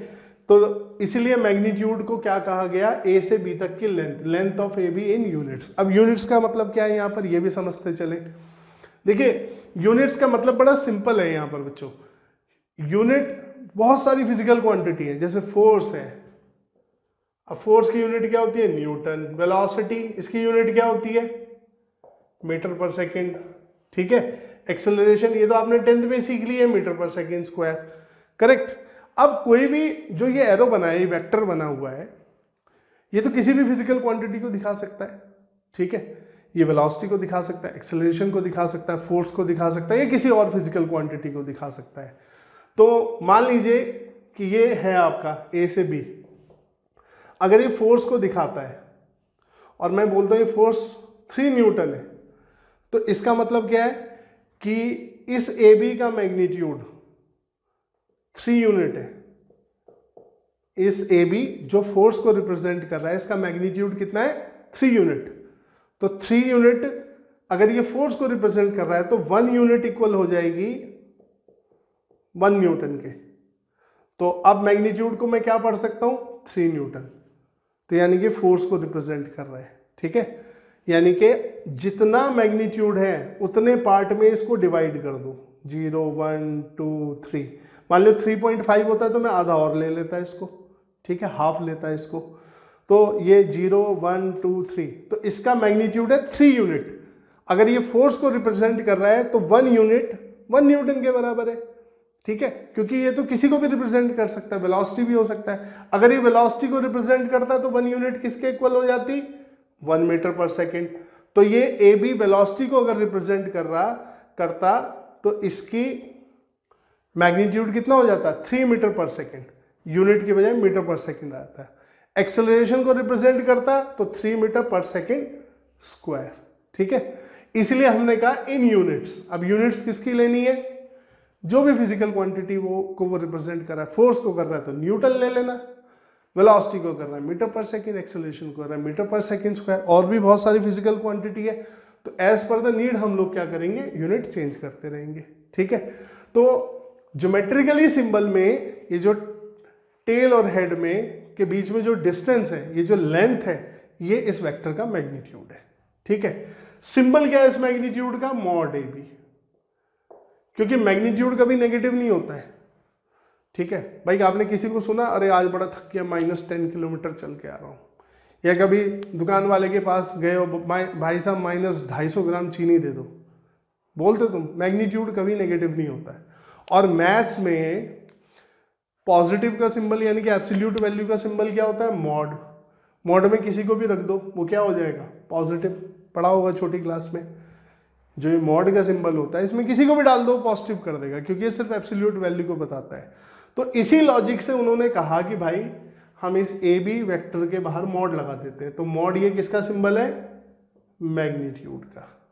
तो इसीलिए मैग्नीट्यूड को क्या कहा गया? ए से बी तक की length length of A B in units अब यूनिट्स का मतलब क्या है यहाँ पर? ये भी समझते चले। देखिए यूनिट्स का मतलब बड़ा सिंपल है यहाँ पर बच्चों। यूनिट बहुत सारी फ़िज़िकल क्वांटिटी है। जैसे फोर्स है। अब फोर्स की यूनिट क्या होती है? न्यूटन वेलोसिटी इसकी यूनिट क्या होती है? मीटर पर सेकेंड, ठीक है? एक्सेलरेशन ये तो आपने टेंथ में सीख ली है, मीटर पर सेकेंड स्क्वायर करेक्ट अब कोई भी जो ये एरो बना है ये वेक्टर बना हुआ है, ये तो किसी भी फ़िज़िकल क्वांटिटी को दिखा सकता है, ठीक है? ये वेलोसिटी को दिखा सकता है एक्सेलरेशन को दिखा सकता है फोर्स को दिखा सकता है, या किसी और फ़िज़िकल क्वांटिटी को दिखा सकता है। तो मान लीजिए कि ये है आपका ए से बी अगर ये फोर्स को दिखाता है, और मैं बोलता हूँ ये फोर्स थ्री न्यूटन है तो इसका मतलब क्या है कि इस ए बी का मैग्नीट्यूड थ्री यूनिट है। इस ए बी जो फोर्स को रिप्रेजेंट कर रहा है, इसका मैग्नीट्यूड कितना है? थ्री यूनिट तो थ्री यूनिट अगर ये फोर्स को रिप्रेजेंट कर रहा है तो वन यूनिट इक्वल हो जाएगी वन न्यूटन के। तो अब मैग्नीट्यूड को मैं क्या पढ़ सकता हूँ? थ्री न्यूटन तो यानी कि फोर्स को रिप्रेजेंट कर रहा है, ठीक है? यानी कि जितना मैग्नीट्यूड है, उतने पार्ट में इसको डिवाइड कर दो। Zero, one, two, three. मान लो थ्री पॉइंट फाइव होता है तो मैं आधा और ले लेता इसको। ठीक है, हाफ़ लेता इसको। तो ये ज़ीरो, वन, टू, थ्री। तो इसका मैग्नीट्यूड है थ्री यूनिट। अगर ये फोर्स को रिप्रेजेंट कर रहा है तो वन यूनिट, वन न्यूटन के बराबर है। ठीक है, क्योंकि ये तो किसी को भी रिप्रेजेंट कर सकता है, वेलोसिटी भी हो सकता है। अगर ये वेलोसिटी को रिप्रेजेंट करता है तो वन यूनिट किसके इक्वल हो जाती? One metre per second. तो ये ए बी वेलोसिटी को अगर रिप्रेजेंट कर रहा करता तो इसकी मैग्नीट्यूड कितना हो जाता? है three metre per second unit की बजाय मीटर पर सेकेंड आता है। एक्सेलरेशन को रिप्रेजेंट करता तो three metre per second square ठीक है? इसलिए हमने कहा इन यूनिट्स अब यूनिट्स किसकी लेनी है? जो भी फ़िज़िकल क्वांटिटी वो, को वो रिप्रेजेंट कर रहा है फोर्स को कर रहा है तो न्यूटन ले लेना। वेलोसिटी को कर रहा है, मीटर पर सेकेंड एक्सेलरेशन को कर रहा है, मीटर पर सेकेंड स्क्वायर, और भी बहुत सारी फ़िज़िकल क्वांटिटी है। तो एज पर द नीड हम लोग क्या करेंगे? यूनिट चेंज करते रहेंगे, ठीक है? तो ज्योमेट्रिकली सिंबल में ये जो टेल और हेड में के बीच में जो डिस्टेंस है, ये जो लेंथ है, ये इस वेक्टर का मैग्नीट्यूड है, ठीक है? सिंबल क्या है इस मैग्नीट्यूड का? मॉड ए बी क्योंकि मैग्नीट्यूड कभी नेगेटिव नहीं होता है। ठीक है? भाई, आपने किसी को सुना? अरे, आज बड़ा थक गया माइनस टेन किलोमीटर चल के आ रहा हूँ। या कभी दुकान वाले के पास गए हो, भाई साहब माइनस ढाई सौ ग्राम चीनी दे दो। बोलते तुम, मैग्नीट्यूड कभी नेगेटिव नहीं होता है। और मैथ्स में पॉजिटिव का सिंबल यानी कि एब्सोल्यूट वैल्यू का सिंबल क्या होता है? मॉड मॉड में किसी को भी रख दो, वो क्या हो जाएगा? पॉजिटिव पढ़ा होगा छोटी क्लास में। जो ये मॉड का सिंबल होता है, इसमें किसी को भी डाल दो पॉजिटिव कर देगा, क्योंकि ये सिर्फ़ एब्सोल्यूट वैल्यू को बताता है। तो इसी लॉजिक से उन्होंने कहा कि भाई, हम इस ए बी वैक्टर के बाहर मॉड लगा देते हैं। तो मॉड ये किसका सिंबल है? मैग्नीट्यूड का।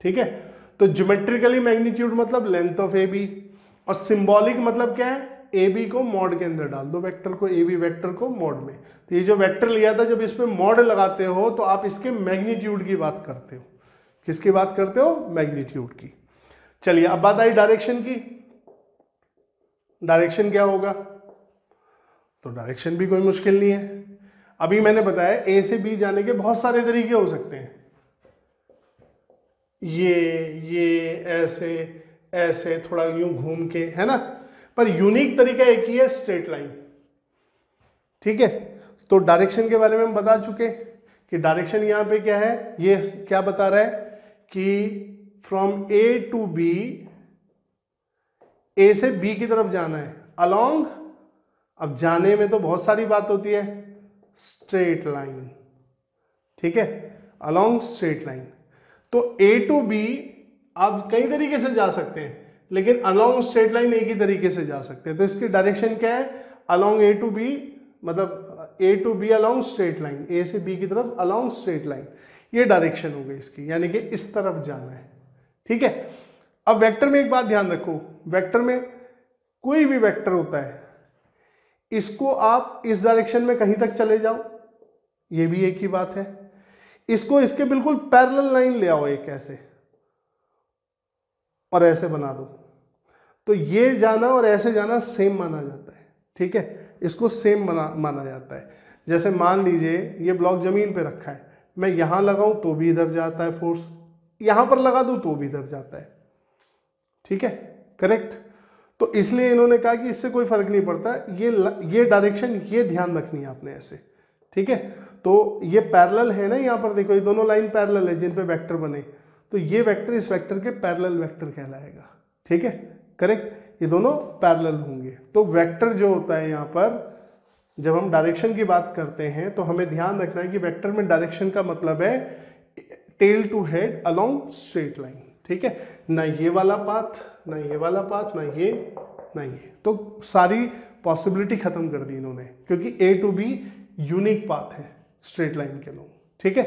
ठीक है? तो ज्योमेट्रिकली मैग्नीट्यूड मतलब लेंथ ऑफ़ ए बी और सिंबॉलिक मतलब क्या है? ए बी को मॉड के अंदर डाल दो वेक्टर को ए बी वैक्टर को मॉड में। तो ये जो वेक्टर लिया था, जब इसमें मॉड लगाते हो तो आप इसके मैग्नीट्यूड की बात करते हो। किसकी बात करते हो? मैग्नीट्यूड की। चलिए, अब बात आई डायरेक्शन की। डायरेक्शन क्या होगा? तो डायरेक्शन भी कोई मुश्किल नहीं है। अभी मैंने बताया ए से बी जाने के बहुत सारे तरीके हो सकते हैं। ये ये, ऐसे ऐसे, थोड़ा यूँ घूम के, है ना? पर यूनिक तरीका एक ही है स्ट्रेट लाइन ठीक है? तो डायरेक्शन के बारे में हम बता चुके कि डायरेक्शन यहाँ पे क्या है? ये क्या बता रहा है कि from A to B A से बी की तरफ़ जाना है। अलोंग अब जाने में तो बहुत सारी बात होती है। स्ट्रेट लाइन ठीक है? अलोंग स्ट्रेट लाइन तो ए टू बी आप कई तरीके से जा सकते हैं, लेकिन अलोंग स्ट्रेट लाइन एक ही तरीके से जा सकते हैं। तो इसकी डायरेक्शन क्या है? अलोंग ए टू बी मतलब A to B along straight line A से बी की तरफ़ अलोंग स्ट्रेट लाइन ये डायरेक्शन हो गई इसकी, यानी कि इस तरफ़ जाना है, ठीक है? अब वेक्टर में एक बात ध्यान रखो, वेक्टर में कोई भी वेक्टर होता है, इसको आप इस डायरेक्शन में कहीं तक चले जाओ, ये भी एक ही बात है। इसको इसके बिल्कुल पैरेलल लाइन ले आओ एक ऐसे, और ऐसे बना दो। तो ये जाना और ऐसे जाना सेम माना जाता है, ठीक है? इसको सेम बना, माना जाता है। जैसे मान लीजिए, ये ब्लॉक ज़मीन पे रखा है, मैं यहाँ लगाऊँ तो भी इधर जाता है फोर्स यहाँ पर लगा दूँ तो भी इधर जाता है। ठीक है? करेक्ट तो इसलिए इन्होंने कहा कि इससे कोई फ़र्क नहीं पड़ता। ये ये डायरेक्शन ये ध्यान रखनी है आपने ऐसे। ठीक है? तो ये पैरेलल है ना यहाँ पर? देखो, ये दोनों लाइन पैरेलल है जिन पे वेक्टर बने। तो ये वेक्टर इस वेक्टर के पैरेलल वेक्टर कहलाएगा। ठीक है? करेक्ट ये दोनों पैरेलल होंगे। तो वेक्टर जो होता है यहाँ पर, जब हम डायरेक्शन की बात करते हैं तो हमें ध्यान रखना है कि वेक्टर में डायरेक्शन का मतलब है tail to head along straight line ठीक है? ना ये वाला पाथ ना ये वाला पाथ ना ये ना ये। तो सारी पॉसिबिलिटी खत्म कर दी इन्होंने, क्योंकि A to B unique path है स्ट्रेट लाइन के लोग ठीक है?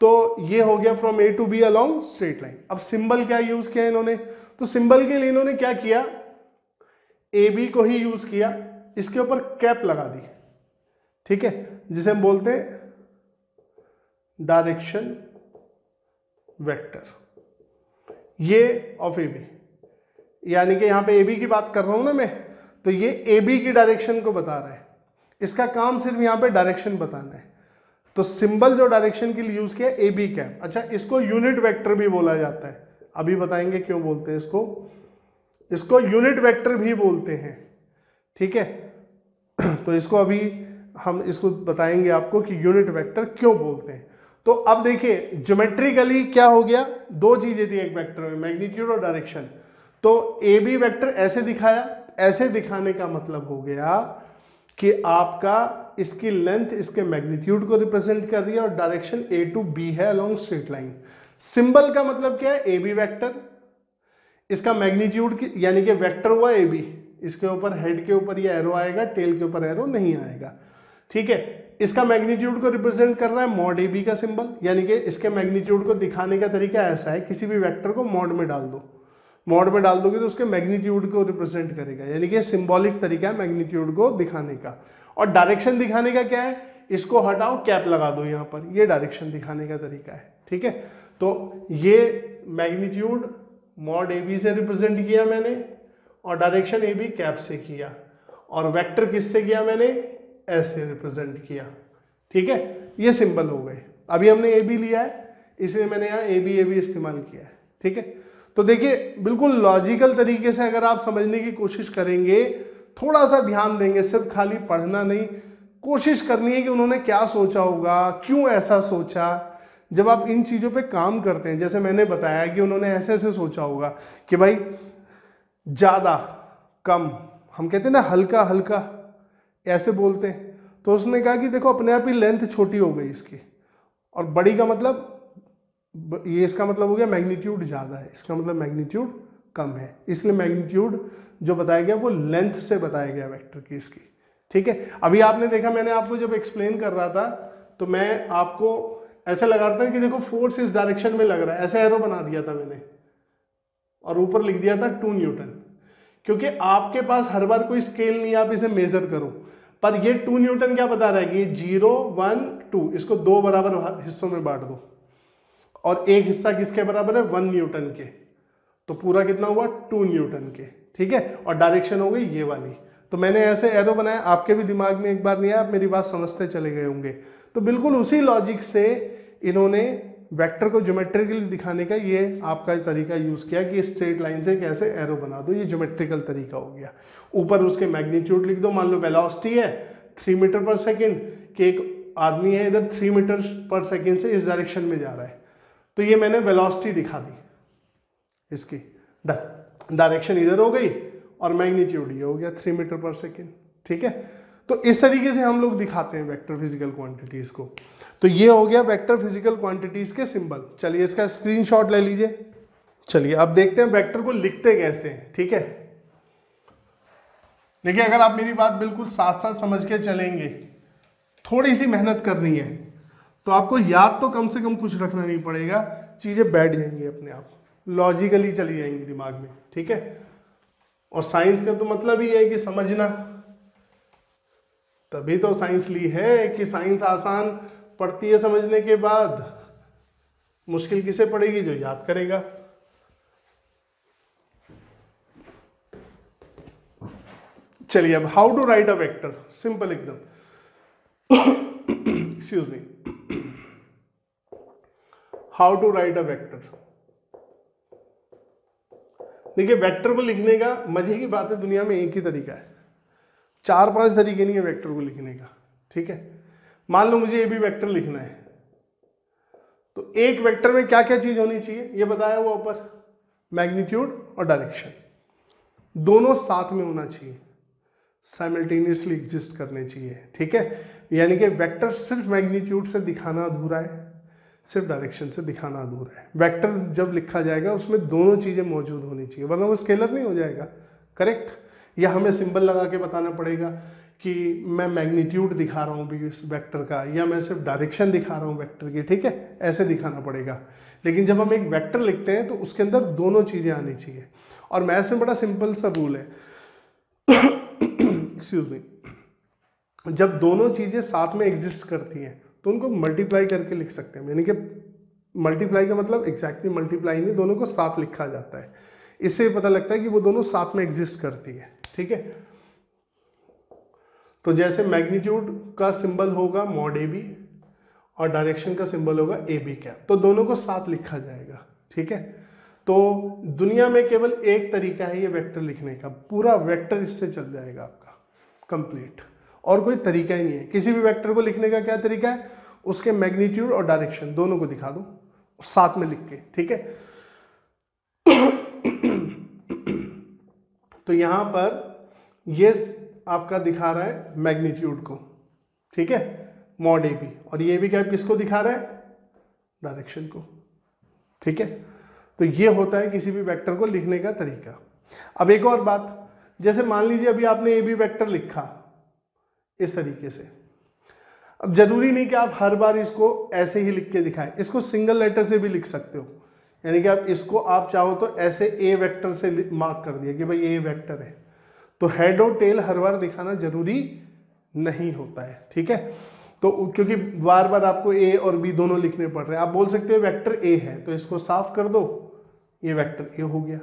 तो ये हो गया from A to B along straight line अब सिंबल क्या यूज़ किया इन्होंने? तो सिंबल के लिए इन्होंने क्या किया? ए बी को ही यूज़ किया। इसके ऊपर कैप लगा दी, ठीक है? जिसे हम बोलते हैं डायरेक्शन वेक्टर ये ऑफ़ ए बी यानी कि यहाँ पे ए बी की बात कर रहा हूँ ना मैं तो ये ए बी की डायरेक्शन को बता रहा है। इसका काम सिर्फ़ यहाँ पे डायरेक्शन बताना है। तो सिंबल जो डायरेक्शन के लिए यूज़ किया ए बी कैप अच्छा इसको यूनिट वेक्टर भी बोला जाता है। अभी बताएँगे क्यों बोलते हैं इसको। इसको यूनिट वेक्टर भी बोलते हैं। ठीक है? तो इसको अभी हम, इसको बताएँगे आपको कि यूनिट वेक्टर क्यों बोलते हैं। तो अब देखिए ज्योमेट्रिकली क्या हो गया? दो चीज़ें थी एक वेक्टर में मैग्नीट्यूड और डायरेक्शन तो ए बी वैक्टर ऐसे दिखाया, ऐसे दिखाने का मतलब हो गया कि आपका इसकी लेंथ इसके मैग्नीट्यूड को रिप्रेजेंट कर रही है और डायरेक्शन ए टू बी है अलोंग स्ट्रेट लाइन सिंबल का मतलब क्या है? ए बी वैक्टर इसका मैग्नीट्यूड यानी कि वेक्टर हुआ ए बी इसके ऊपर हेड के ऊपर ये एरो आएगा टेल के ऊपर एरो नहीं आएगा. ठीक है? इसका मैग्नीट्यूड को रिप्रेजेंट कर रहा है मॉड ए बी का सिंबल, यानी कि इसके मैग्नीट्यूड को दिखाने का तरीका ऐसा है, किसी भी वेक्टर को मॉड में डाल दो। मॉड में डाल दोगे तो उसके मैग्नीट्यूड को रिप्रेजेंट करेगा, यानी कि सिंबॉलिक तरीका है मैग्नीट्यूड को दिखाने का। और डायरेक्शन दिखाने का क्या है? इसको हटाओ, कैप लगा दो यहाँ पर। ये डायरेक्शन दिखाने का तरीका है, ठीक है? तो ये मैग्नीट्यूड मॉड ए बी से रिप्रेजेंट किया मैंने और डायरेक्शन ए बी कैप से किया। और वेक्टर किससे किया मैंने? ऐसे रिप्रेजेंट किया। ठीक है? ये सिंबल हो गए। अभी हमने ए बी लिया है इसलिए मैंने यहाँ ए बी ए बी इस्तेमाल किया है। ठीक है? तो देखिए, बिल्कुल लॉजिकल तरीके से अगर आप समझने की कोशिश करेंगे थोड़ा सा ध्यान देंगे, सिर्फ़ खाली पढ़ना नहीं, कोशिश करनी है कि उन्होंने क्या सोचा होगा, क्यों ऐसा सोचा। जब आप इन चीज़ों पे काम करते हैं, जैसे मैंने बताया कि उन्होंने ऐसे ऐसे सोचा होगा कि भाई, ज़्यादा, कम, हम कहते हैं ना हल्का हल्का ऐसे बोलते हैं। तो उसने कहा कि देखो, अपने आप ही लेंथ छोटी हो गई इसकी। और बड़ी का मतलब ये इसका मतलब हो गया मैग्नीट्यूड ज़्यादा है। इसका मतलब मैग्नीट्यूड कम है। इसलिए मैग्नीट्यूड जो बताया गया, वो लेंथ से बताया गया वेक्टर की इसकी। ठीक है? अभी आपने देखा, मैंने आपको जब एक्सप्लेन कर रहा था तो मैं आपको ऐसे लगा रहा था कि देखो फोर्स इस डायरेक्शन में लग रहा है। ऐसे एरो बना दिया था मैंने। और ऊपर लिख दिया था टू न्यूटन क्योंकि आपके पास हर बार कोई स्केल नहीं आप इसे मेजर करो। पर ये टू न्यूटन क्या बता रहा है कि ज़ीरो वन टू इसको दो बराबर हिस्सों में बांट दो। और एक हिस्सा किसके बराबर है? वन न्यूटन के। तो पूरा कितना हुआ? टू न्यूटन के। ठीक है? और डायरेक्शन हो गई ये वाली। तो मैंने ऐसे एरो बनाया आपके भी दिमाग में एक बार नहीं आया, आप मेरी बात समझते चले गए होंगे। तो बिल्कुल उसी लॉजिक से इन्होंने वेक्टर को ज्योमेट्रिकली दिखाने का ये आपका तरीका यूज़ किया कि स्ट्रेट लाइन से कैसे एरो बना दो, ये ज्योमेट्रिकल तरीका हो गया। ऊपर उसके मैग्नीट्यूड लिख दो, मान लो वेलोसिटी है थ्री मीटर पर सेकेंड कि एक आदमी है इधर थ्री मीटर पर सेकेंड से इस डायरेक्शन में जा रहा है। तो ये मैंने वेलोसिटी दिखा दी इसकी। डायरेक्शन इधर हो गई और मैग्नीट्यूड ये हो गया थ्री मीटर पर सेकेंड ठीक है? तो इस तरीके से हम लोग दिखाते हैं वेक्टर फ़िज़िकल क्वांटिटीज को। तो ये हो गया वेक्टर फ़िज़िकल क्वांटिटीज के सिंबल चलिए इसका स्क्रीनशॉट ले लीजिए। चलिए, अब देखते हैं वेक्टर को लिखते कैसे ठीक है? देखिए, अगर आप मेरी बात बिल्कुल साथ साथ समझ के चलेंगे थोड़ी सी मेहनत करनी है तो आपको याद तो कम से कम कुछ रखना नहीं पड़ेगा। चीज़ें बैठ जाएँगी अपने आप। लॉजिकली चली जाएँगी दिमाग में, ठीक है? और साइंस का तो मतलब ही है कि समझना। तभी तो साइंस ली है कि साइंस आसान पढ़ती है समझने के बाद? मुश्किल किसे पड़ेगी जो याद करेगा? चलिए अब how to write a vector simple एकदम। Excuse me how to write a vector देखिए वेक्टर को लिखने का मज़े की बात है, दुनिया में एक ही तरीका है। चार पाँच तरीके नहीं है वेक्टर को लिखने का, ठीक है? मान लो मुझे ये भी वैक्टर लिखना है। तो एक वेक्टर में क्या क्या चीज़ होनी चाहिए? ये बताया हुआ ऊपर। मैग्नीट्यूड और डायरेक्शन दोनों साथ में होना चाहिए। साइमल्टेनियसली एग्जिस्ट करने चाहिए। ठीक है? यानी कि वेक्टर सिर्फ़ मैग्नीट्यूड से दिखाना अधूरा है। सिर्फ़ डायरेक्शन से दिखाना अधूरा है। वेक्टर जब लिखा जाएगा, उसमें दोनों चीज़ें मौजूद होनी चाहिए। वरना वो स्केलर नहीं हो जाएगा। करेक्ट या हमें सिंबल लगा के बताना पड़ेगा। कि मैं मैग्नीट्यूड दिखा रहा हूँ भी इस वेक्टर का, या मैं सिर्फ़ डायरेक्शन दिखा रहा हूँ वेक्टर की, ठीक है? ऐसे दिखाना पड़ेगा। लेकिन जब हम एक वेक्टर लिखते हैं तो उसके अंदर दोनों चीज़ें आनी चाहिए। और मैथ्स में बड़ा सिंपल सा रूल है। एक्सक्यूज मी जब दोनों चीज़ें साथ में एग्जिस्ट करती हैं तो उनको मल्टीप्लाई करके लिख सकते हैं। यानी कि मल्टीप्लाई का मतलब एग्जैक्टली मल्टीप्लाई नहीं, दोनों को साथ लिखा जाता है। इससे पता लगता है कि वो दोनों साथ में एग्जिस्ट करती है, ठीक है? तो जैसे मैग्नीट्यूड का सिंबल होगा मॉड ए बी और डायरेक्शन का सिंबल होगा ए बी कैप। तो दोनों को साथ लिखा जाएगा, ठीक है? तो दुनिया में केवल एक तरीका है ये वेक्टर लिखने का। पूरा वेक्टर इससे चल जाएगा आपका, कंप्लीट। और कोई तरीका ही नहीं है। किसी भी वेक्टर को लिखने का क्या तरीका है? उसके मैग्नीट्यूड और डायरेक्शन, दोनों को दिखा दो, साथ में लिख के, ठीक है? तो यहाँ पर ये आपका दिखा रहा है मैग्नीट्यूड को, ठीक है? मॉड ए बी और ये भी क्या किसको दिखा रहा है? डायरेक्शन को, ठीक है? तो ये होता है किसी भी वेक्टर को लिखने का तरीका। अब एक और बात, जैसे मान लीजिए अभी आपने ए बी वैक्टर लिखा, इस तरीके से। अब ज़रूरी नहीं कि आप हर बार इसको ऐसे ही लिख के दिखाएँ। इसको सिंगल लेटर से भी लिख सकते हो। यानी कि आप इसको, आप चाहो तो ऐसे ए वेक्टर से मार्क कर दिया कि भाई ए वेक्टर है। तो हेड और टेल हर बार दिखाना ज़रूरी नहीं होता है, ठीक है? तो क्योंकि बार बार आपको ए और बी दोनों लिखने पड़ रहे हैं। आप बोल सकते हो वेक्टर ए है तो इसको साफ़ कर दो, ये वेक्टर ए हो गया,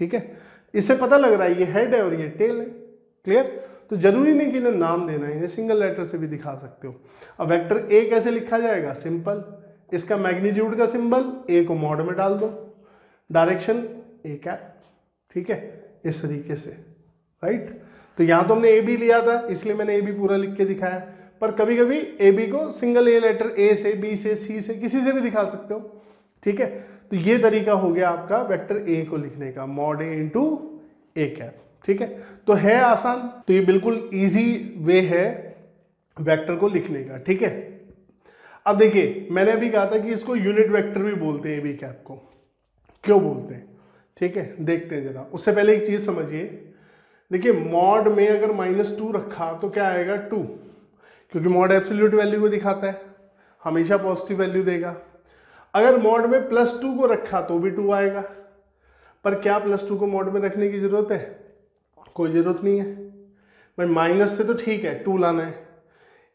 ठीक है? इससे पता लग रहा है ये हेड है और ये टेल है क्लियर तो ज़रूरी नहीं कि इन्हें नाम देना है, इन्हें सिंगल लेटर से भी दिखा सकते हो। अब वेक्टर ए कैसे लिखा जाएगा? सिंपल इसका मैग्नीट्यूड का सिंबल ए को मॉड में डाल दो। डायरेक्शन ए कैप ठीक है? इस तरीके से। राइट? तो यहाँ तो हमने ए बी लिया था, इसलिए मैंने ए बी पूरा लिख के दिखाया। पर कभी कभी ए बी को सिंगल ए लेटर ए से बी से सी से, किसी से भी दिखा सकते हो। ठीक है? तो ये तरीका हो गया आपका वेक्टर ए को लिखने का mod A into A cap ठीक है? तो है आसान। तो ये बिल्कुल इजी वे है वेक्टर को लिखने का। ठीक है? अब देखिए, मैंने अभी कहा था कि इसको यूनिट वेक्टर भी बोलते हैं ए बी कैप को। क्यों बोलते हैं? ठीक है? देखते हैं जरा। उससे पहले एक चीज़ समझिए। देखिए, मॉड में अगर माइनस टू रखा तो क्या आएगा? टू। क्योंकि मॉड एब्सोल्यूट वैल्यू को दिखाता है, हमेशा पॉजिटिव वैल्यू देगा। अगर मॉड में प्लस टू को रखा तो भी टू आएगा। पर क्या प्लस टू को मॉड में रखने की ज़रूरत है? कोई ज़रूरत नहीं है। भाई माइनस से तो ठीक है, टू लाना है।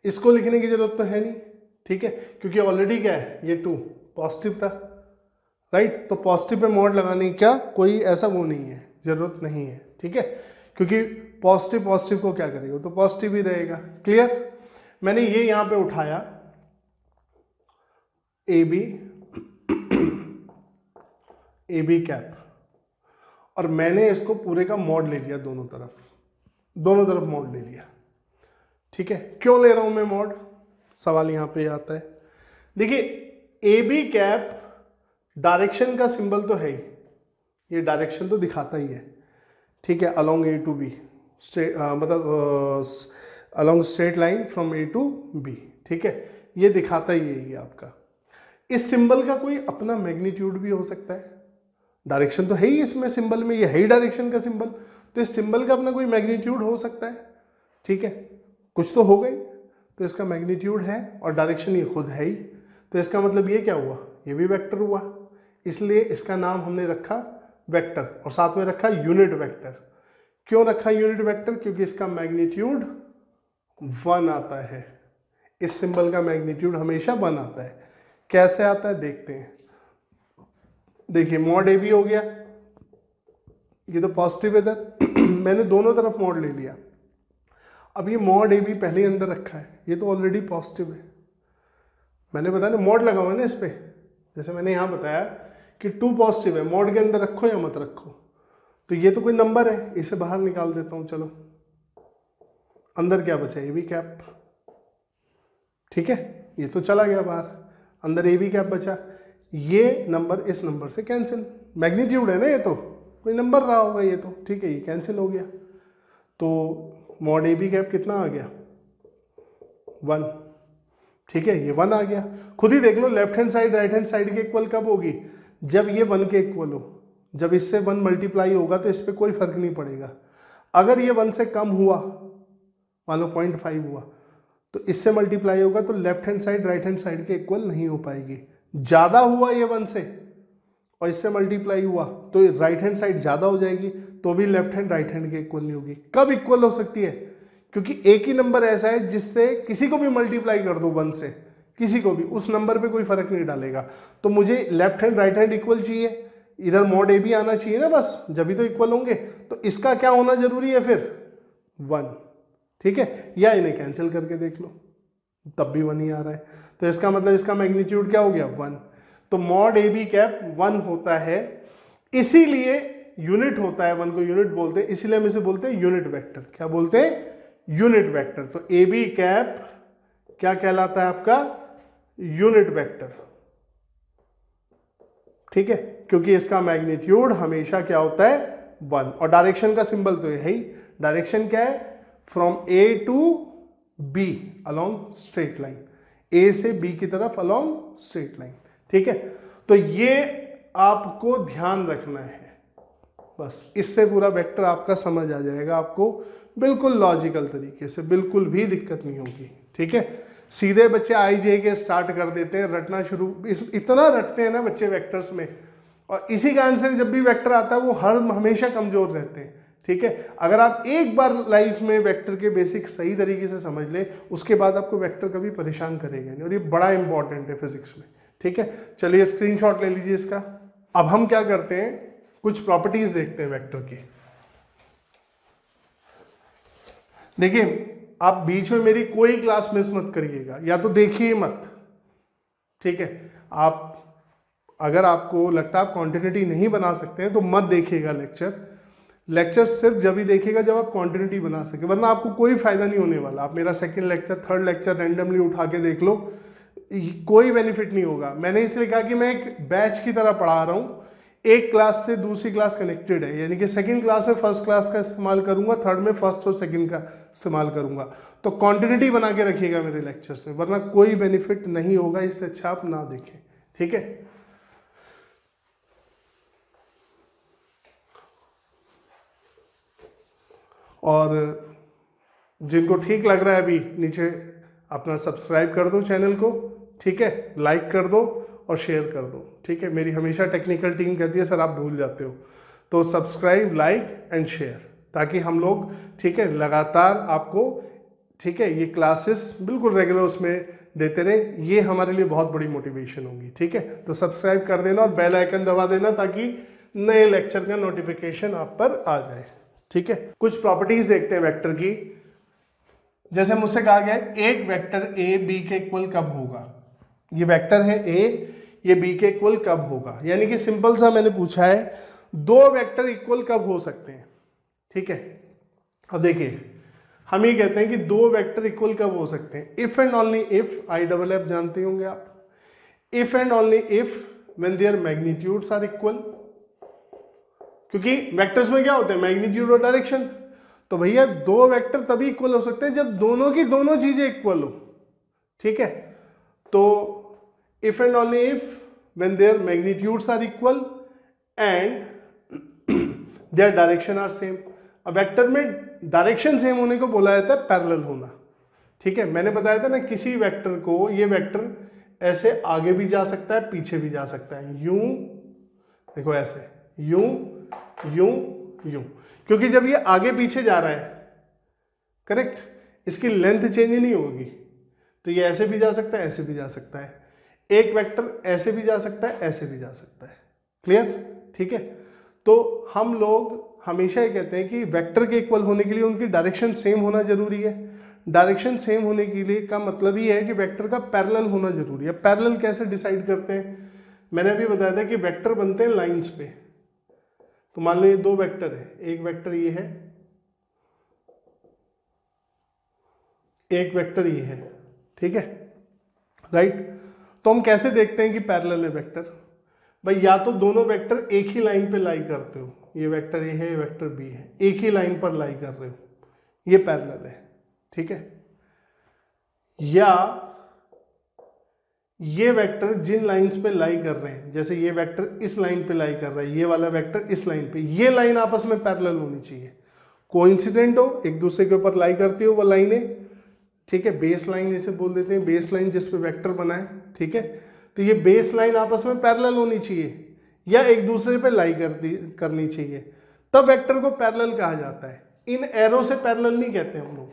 इसको लिखने की ज़रूरत तो है नहीं, ठीक है? क्योंकि ऑलरेडी क्या है? ये टू, पॉजिटिव था राइट तो पॉजिटिव पे मॉड लगाने की क्या? कोई ऐसा वो नहीं है, ज़रूरत नहीं है, ठीक है? क्योंकि पॉजिटिव पॉजिटिव को क्या करेगा? तो पॉजिटिव ही रहेगा। क्लियर मैंने ये यहाँ पे उठाया। A B A B cap और मैंने इसको पूरे का मोड ले लिया दोनों तरफ़। दोनों तरफ़ मोड ले लिया। ठीक है? क्यों ले रहा हूँ मैं मोड सवाल यहाँ पे आता है। देखिए ए बी कैप डायरेक्शन का सिंबल तो है ही। ये डायरेक्शन तो दिखाता ही है। ठीक है along A to B straight मतलब along straight line from A to B ठीक है? ये दिखाता ही है ये आपका। इस सिंबल का कोई अपना मैग्नीट्यूड भी हो सकता है। डायरेक्शन तो है ही इसमें सिंबल में, ये है ही डायरेक्शन का सिंबल तो इस सिंबल का अपना कोई मैग्नीट्यूड हो सकता है। ठीक है? कुछ तो हो गई। तो इसका मैग्नीट्यूड है और डायरेक्शन ये खुद है ही। तो इसका मतलब ये क्या हुआ? ये भी वेक्टर हुआ। इसलिए इसका नाम हमने रखा वेक्टर और साथ में रखा यूनिट वेक्टर। क्यों रखा यूनिट वेक्टर? क्योंकि इसका मैग्नीट्यूड वन आता है। इस सिंबल का मैग्नीट्यूड हमेशा वन आता है। कैसे आता है? देखते हैं। देखिए, मॉड ए भी हो गया। ये तो पॉजिटिव इधर। मैंने दोनों तरफ़ मॉड ले लिया। अब ये मॉड ए भी पहले अंदर रखा है। ये तो ऑलरेडी पॉजिटिव है। मैंने बताया ना, मॉड लगा हुआ ना इस पर जैसे मैंने यहाँ बताया कि टू पॉजिटिव है। मॉड के अंदर रखो या मत रखो? तो ये तो कोई नंबर है। इसे बाहर निकाल देता हूँ। चलो। अंदर क्या बचा? ए बी कैप ठीक है? ये तो चला गया बाहर। अंदर ए बी कैप बचा। ये नंबर इस नंबर से कैंसिल मैग्नीट्यूड है ना ये तो? कोई नंबर रहा होगा ये तो। ठीक है, ये कैंसिल हो गया। तो मॉड ए बी कैप कितना आ गया? वन ठीक है, ये वन आ गया। खुद ही देख लो। Left hand side right hand side के इक्वल कब होगी? जब ये वन के इक्वल हो, जब इससे वन मल्टीप्लाई होगा तो इस पर कोई फ़र्क नहीं पड़ेगा। अगर ये वन से कम हुआ, मान लो पॉइंट फाइव हुआ तो इससे मल्टीप्लाई होगा तो left hand side right hand side के इक्वल नहीं हो पाएगी। ज़्यादा हुआ ये वन से और इससे मल्टीप्लाई हुआ तो राइट हैंड साइड ज़्यादा हो जाएगी तो भी लेफ़्ट हैंड राइट हैंड के इक्वल नहीं होगी। कब इक्वल हो सकती है? क्योंकि एक ही नंबर ऐसा है जिससे किसी को भी मल्टीप्लाई कर दो वन से। किसी को भी, उस नंबर पे कोई फ़र्क नहीं डालेगा। तो मुझे left hand right hand equal चाहिए। इधर मोड ए भी आना चाहिए ना बस, जब भी तो इक्वल होंगे। तो इसका क्या होना ज़रूरी है फिर? वन ठीक है? या इन्हें कैंसिल करके देख लो। तब भी वन ही आ रहा है। तो इसका मतलब इसका मैग्नीट्यूड क्या हो गया? वन तो mod A B cap one होता है। इसीलिए यूनिट होता है वन को यूनिट बोलते हैं। इसीलिए हम इसे बोलते हैं यूनिट वेक्टर क्या बोलते हैं? यूनिट वेक्टर तो ए बी कैप क्या कहलाता है आपका? Unit vector. ठीक है? क्योंकि इसका मैग्नीट्यूड हमेशा क्या होता है? वन। और डायरेक्शन का सिंबल तो है ही डायरेक्शन क्या है? From A to B along straight line A से बी की तरफ़ अलोंग स्ट्रेट लाइन ठीक है? तो ये आपको ध्यान रखना है। बस, इससे पूरा वेक्टर आपका समझ आ जाएगा आपको। बिल्कुल लॉजिकल तरीके से। बिल्कुल भी दिक्कत नहीं होगी। ठीक है? सीधे बच्चे आई जे के स्टार्ट कर देते हैं, रटना शुरू। इस, इतना रटते हैं ना बच्चे वेक्टर्स में। और इसी कारण से जब भी वेक्टर आता है, वो हर, हमेशा कमज़ोर रहते हैं। ठीक है? अगर आप एक बार लाइफ में वेक्टर के बेसिक सही तरीके से समझ लें, उसके बाद आपको वेक्टर कभी परेशान करेगा नहीं। और ये बड़ा इंपॉर्टेंट है फिजिक्स में। ठीक है? चलिए स्क्रीनशॉट ले लीजिए इसका। अब हम क्या करते हैं? कुछ प्रॉपर्टीज़ देखते हैं वेक्टर की। देखिए आप बीच में मेरी कोई क्लास मिस मत करिएगा, या तो देखिए मत। ठीक है? आप, अगर आपको लगता है आप कॉन्टिन्यूटी नहीं बना सकते हैं तो मत देखिएगा लेक्चर लेक्चर सिर्फ़ जब ही देखेगा जब आप कॉन्टिन्यूटी बना सके, वरना आपको कोई फ़ायदा नहीं होने वाला। आप मेरा second lecture third lecture randomly उठा के देख लो कोई बेनिफिट नहीं होगा। मैंने इसलिए कहा कि मैं एक बैच की तरह पढ़ा रहा हूँ एक क्लास से दूसरी क्लास कनेक्टेड है, यानी कि सेकंड क्लास में फ़र्स्ट क्लास का इस्तेमाल करूँगा थर्ड में फ़र्स्ट और सेकंड का इस्तेमाल करूँगा। तो कॉन्टिन्यूटी बना के रखिएगा मेरे लेक्चर्स में, वरना कोई बेनिफिट नहीं होगा, इससे अच्छा आप ना देखें, ठीक है? और जिनको ठीक लग रहा है अभी, नीचे अपना सब्सक्राइब कर दो चैनल को, ठीक है? लाइक कर दो। और शेयर कर दो। ठीक है? मेरी हमेशा टेक्निकल टीम कहती है, सर, आप भूल जाते हो। तो सब्सक्राइब लाइक एंड शेयर ताकि हम लोग, ठीक है, लगातार आपको, ठीक है, ये क्लासेस बिल्कुल रेगुलर उसमें देते रहे। ये हमारे लिए बहुत बड़ी मोटिवेशन होगी, ठीक है? तो सब्सक्राइब कर देना और बेल आइकन दबा देना ताकि नए लेक्चर का नोटिफिकेशन आप पर आ जाए, ठीक है? कुछ प्रॉपर्टीज़ देखते हैं वेक्टर की। जैसे मुझसे कहा गया एक वेक्टर ए बी के इक्वल कब होगा? ये वेक्टर है ए ये बी के इक्वल कब होगा? यानी कि सिंपल सा मैंने पूछा है, दो वेक्टर इक्वल कब हो सकते हैं? ठीक है? अब देखिए, हम ये कहते हैं कि दो वेक्टर इक्वल कब हो सकते हैं? If and only if I double F जानते होंगे आप। If and only if when their magnitudes are equal क्योंकि वेक्टर्स में क्या होते हैं? मैग्नीट्यूड और डायरेक्शन तो भैया, दो वेक्टर तभी इक्वल हो सकते हैं जब दोनों की दोनों चीज़ें इक्वल हो। ठीक है? तो if and only if when their magnitudes are equal and their direction are same अब वेक्टर में डायरेक्शन सेम होने को बोला जाता है पैरेलल होना। ठीक है? मैंने बताया था ना, किसी वेक्टर को ये वेक्टर ऐसे आगे भी जा सकता है, पीछे भी जा सकता है। यूँ, देखो ऐसे। यूँ यूँ यूँ। क्योंकि जब ये आगे पीछे जा रहा है करेक्ट इसकी लेंथ चेंज नहीं होगी। तो ये ऐसे भी जा सकता है, ऐसे भी जा सकता है। एक वेक्टर ऐसे भी जा सकता है, ऐसे भी जा सकता है। क्लियर ठीक है? तो हम लोग हमेशा ये कहते हैं कि वेक्टर के इक्वल होने के लिए उनकी डायरेक्शन सेम होना ज़रूरी है। डायरेक्शन सेम होने के लिए का मतलब ये है कि वेक्टर का पैरेलल होना ज़रूरी है। पैरेलल कैसे डिसाइड करते हैं? मैंने अभी बताया था कि वेक्टर बनते हैं लाइंस पे। तो मान लो ये दो वेक्टर है। एक वेक्टर ये है, एक वेक्टर ये है। ठीक है? राइट तो हम कैसे देखते हैं कि पैरेलल है वेक्टर भाई, या तो दोनों वेक्टर एक ही लाइन पे लाई करते हो। ये वेक्टर ए है, ये वेक्टर बी है। एक ही लाइन पर लाई कर रहे हो। ये पैरेलल है, ठीक है? या ये वेक्टर जिन लाइंस पे लाई कर रहे हैं, जैसे ये वेक्टर इस लाइन पे लाई कर रहा है, ये वाला वेक्टर इस लाइन पे, ये लाइन आपस में पैरेलल होनी चाहिए। कोइंसिडेंट हो, एक दूसरे के ऊपर लाई करती हो वो लाइनें ठीक है बेस लाइन इसे बोल देते हैं बेस लाइन जिसपे वैक्टर वेक्टर बना है, ठीक है? तो ये बेस लाइन आपस में पैरेलल होनी चाहिए, या एक दूसरे पे लाई कर दी, करनी चाहिए। तब वेक्टर को पैरेलल कहा जाता है। इन एरो से पैरेलल नहीं कहते हम लोग।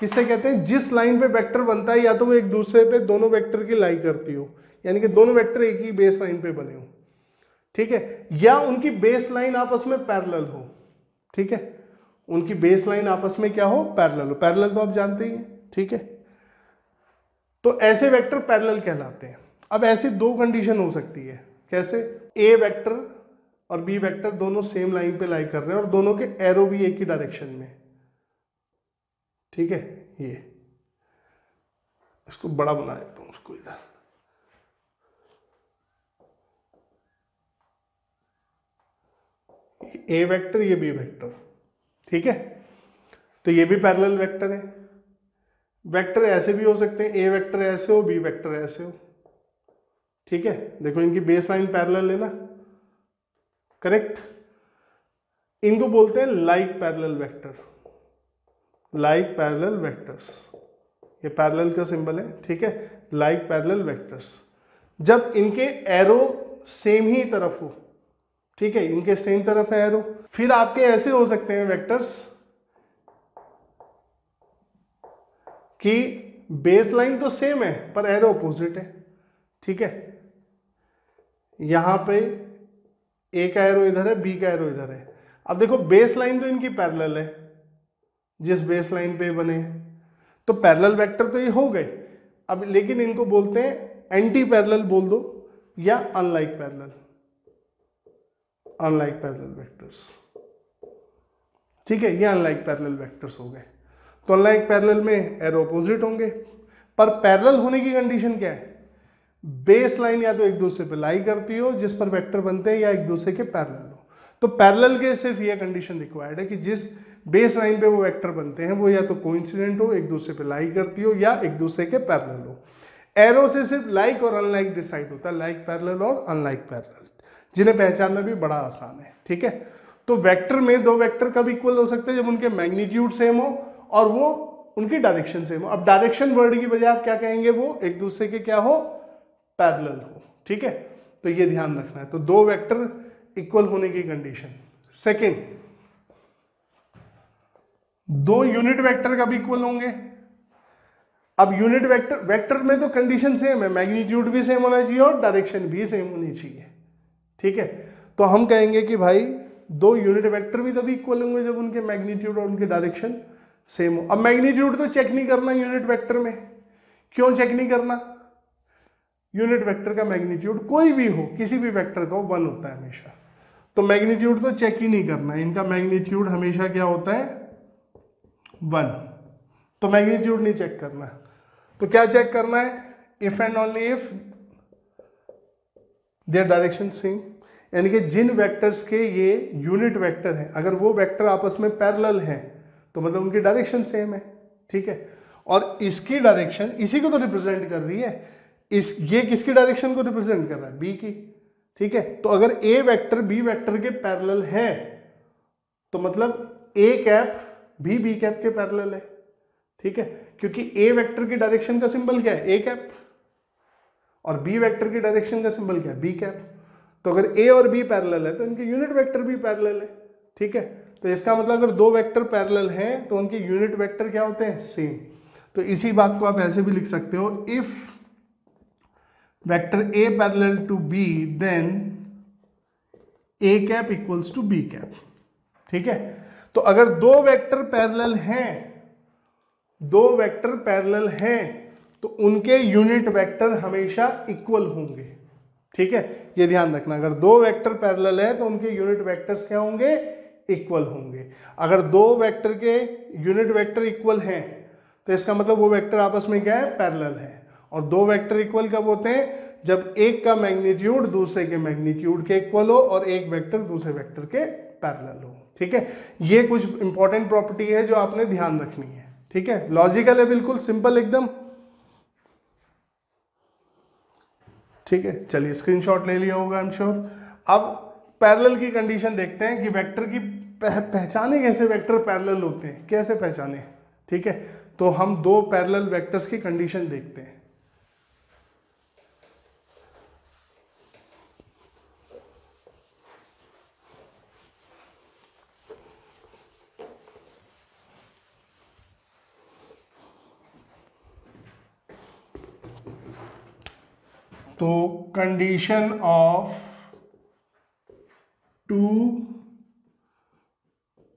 किससे कहते हैं? जिस लाइन पे वेक्टर बनता है, या तो वो एक दूसरे पे दोनों वेक्टर की लाई करती हो, यानी कि दोनों वेक्टर एक ही बेस लाइन पे बने हो। ठीक है? या उनकी बेस लाइन आपस में पैरेलल हो। ठीक है? उनकी बेस लाइन आपस में क्या हो? पैरेलल हो। पैरेलल तो आप जानते ही हैं। ठीक है? तो ऐसे वेक्टर पैरेलल कहलाते हैं। अब ऐसी दो कंडीशन हो सकती है। कैसे? ए वेक्टर और बी वेक्टर दोनों सेम लाइन पे लाई कर रहे हैं और दोनों के एरो भी एक ही डायरेक्शन में। ठीक है? ये। इसको बड़ा बना देता हूँ उसको इधर। ए वेक्टर, ये बी वेक्टर। ठीक है? तो ये भी पैरेलल वेक्टर है। वेक्टर ऐसे भी हो सकते हैं ए वेक्टर ऐसे हो बी वेक्टर ऐसे हो। ठीक है? देखो इनकी बेस लाइन पैरेलल है ना? करेक्ट इनको बोलते हैं like parallel vector like parallel vectors ये पैरेलल का सिंबल है, ठीक है? लाइक पैरेलल वेक्टर्स जब इनके एरो सेम ही तरफ़ हो, ठीक है? इनके सेम तरफ़ है एरो फिर आपके ऐसे हो सकते हैं वेक्टर्स कि बेस लाइन तो सेम है, पर एरो अपोजिट है, ठीक है? यहाँ पे ए का एरो इधर है बी का एरो इधर है। अब देखो बेस लाइन तो इनकी पैरेलल है, जिस बेस लाइन पे बने तो पैरेलल वेक्टर तो ये हो गए। अब लेकिन इनको बोलते हैं एंटी पैरेलल बोल दो, या unlike parallel unlike parallel vectors ठीक है, ये अनलाइक पैरेलल वेक्टर्स हो गए। तो अनलाइक पैरेलल में एरो अपोजिट होंगे। पर पैरेलल होने की कंडीशन क्या है? बेस लाइन या तो एक दूसरे पे लाई करती हो, जिस पर वेक्टर बनते हैं, या एक दूसरे के पैरेलल हो। तो पैरेलल के सिर्फ़ ये कंडीशन रिक्वायर्ड है कि जिस बेस लाइन पे वो वेक्टर बनते हैं, वो या तो कोइंसिडेंट हो, एक दूसरे पे लाई करती हो, या एक दूसरे के पैरेलल हो। एरो से सिर्फ़ लाइक और अनलाइक डिसाइड होता है लाइक पैरेलल और अनलाइक पैरेलल जिन्हें पहचानना भी बड़ा आसान है, ठीक है? तो वेक्टर में दो वेक्टर कब इक्वल हो सकते हैं? जब उनके मैग्नीट्यूड सेम हो और वो उनकी डायरेक्शन सेम हो। अब डायरेक्शन वर्ड की बजाय आप क्या कहेंगे वो? एक दूसरे के क्या हो? पैरेलल हो। ठीक है? तो ये ध्यान रखना है। तो दो वेक्टर इक्वल होने की कंडीशन सेकेंड दो यूनिट वेक्टर कब इक्वल होंगे? अब यूनिट वेक्टर वेक्टर में तो कंडीशन सेम है। मैग्नीट्यूड भी सेम होना चाहिए और डायरेक्शन भी सेम होनी चाहिए। ठीक है? तो हम कहेंगे कि भाई, दो यूनिट वेक्टर भी तभी इक्वल होंगे जब उनके मैग्नीट्यूड और उनके डायरेक्शन सेम हो अब मैग्नीट्यूड तो चेक नहीं करना यूनिट वेक्टर में। क्यों चेक नहीं करना? यूनिट वेक्टर का मैग्नीट्यूड कोई भी हो, किसी भी वेक्टर का वन होता है हमेशा। तो मैग्नीट्यूड तो चेक ही नहीं करना इनका मैग्नीट्यूड हमेशा क्या होता है? वन तो मैग्नीट्यूड नहीं चेक करना। तो क्या चेक करना है? If and only if their direction same यानी कि जिन वेक्टर्स के ये यूनिट वेक्टर हैं, अगर वो वेक्टर आपस में पैरेलल हैं तो मतलब उनकी डायरेक्शन सेम है, ठीक है? और इसकी डायरेक्शन इसी को तो रिप्रेजेंट कर रही है। इस, ये किसकी डायरेक्शन को रिप्रेजेंट कर रहा है? बी की, ठीक है? तो अगर ए वेक्टर बी वेक्टर के पैरेलल है तो मतलब ए कैप भी बी कैप के पैरेलल है, ठीक है? क्योंकि ए वेक्टर की डायरेक्शन का सिंबल क्या है? ए कैप और बी वेक्टर की डायरेक्शन का सिंबल क्या है? बी कैप तो अगर ए और बी पैरेलल है तो इनके यूनिट वेक्टर भी पैरेलल है, ठीक है? तो इसका मतलब अगर दो वेक्टर पैरेलल हैं तो उनके यूनिट वेक्टर क्या होते हैं? सेम तो इसी बात को आप ऐसे भी लिख सकते हो if vector A parallel to B then A cap equals to B cap ठीक है? तो अगर दो वेक्टर पैरेलल हैं, दो वेक्टर पैरेलल हैं तो उनके यूनिट वेक्टर हमेशा इक्वल होंगे। ठीक है? ये ध्यान रखना, अगर दो वेक्टर पैरेलल है तो उनके यूनिट वेक्टर्स क्या होंगे? इक्वल होंगे। अगर दो वेक्टर के यूनिट वेक्टर इक्वल हैं तो इसका मतलब वो वेक्टर आपस में क्या है? पैरेलल है। और दो वेक्टर इक्वल कब होते हैं? जब एक का मैग्नीट्यूड दूसरे के मैग्नीट्यूड के इक्वल हो और एक वेक्टर दूसरे वेक्टर के पैरेलल हो। ठीक है? ये कुछ इंपॉर्टेंट प्रॉपर्टी है जो आपने ध्यान रखनी है। ठीक है? लॉजिकल है बिल्कुल सिंपल एकदम। ठीक है? चलिए स्क्रीनशॉट ले लिया होगा आई एम श्योर अब पैरेलल की कंडीशन देखते हैं कि वेक्टर की पह, पहचाने कैसे वेक्टर पैरेलल होते हैं? कैसे पहचाने? ठीक है? तो हम दो पैरेलल वेक्टर्स की कंडीशन देखते हैं। तो condition of two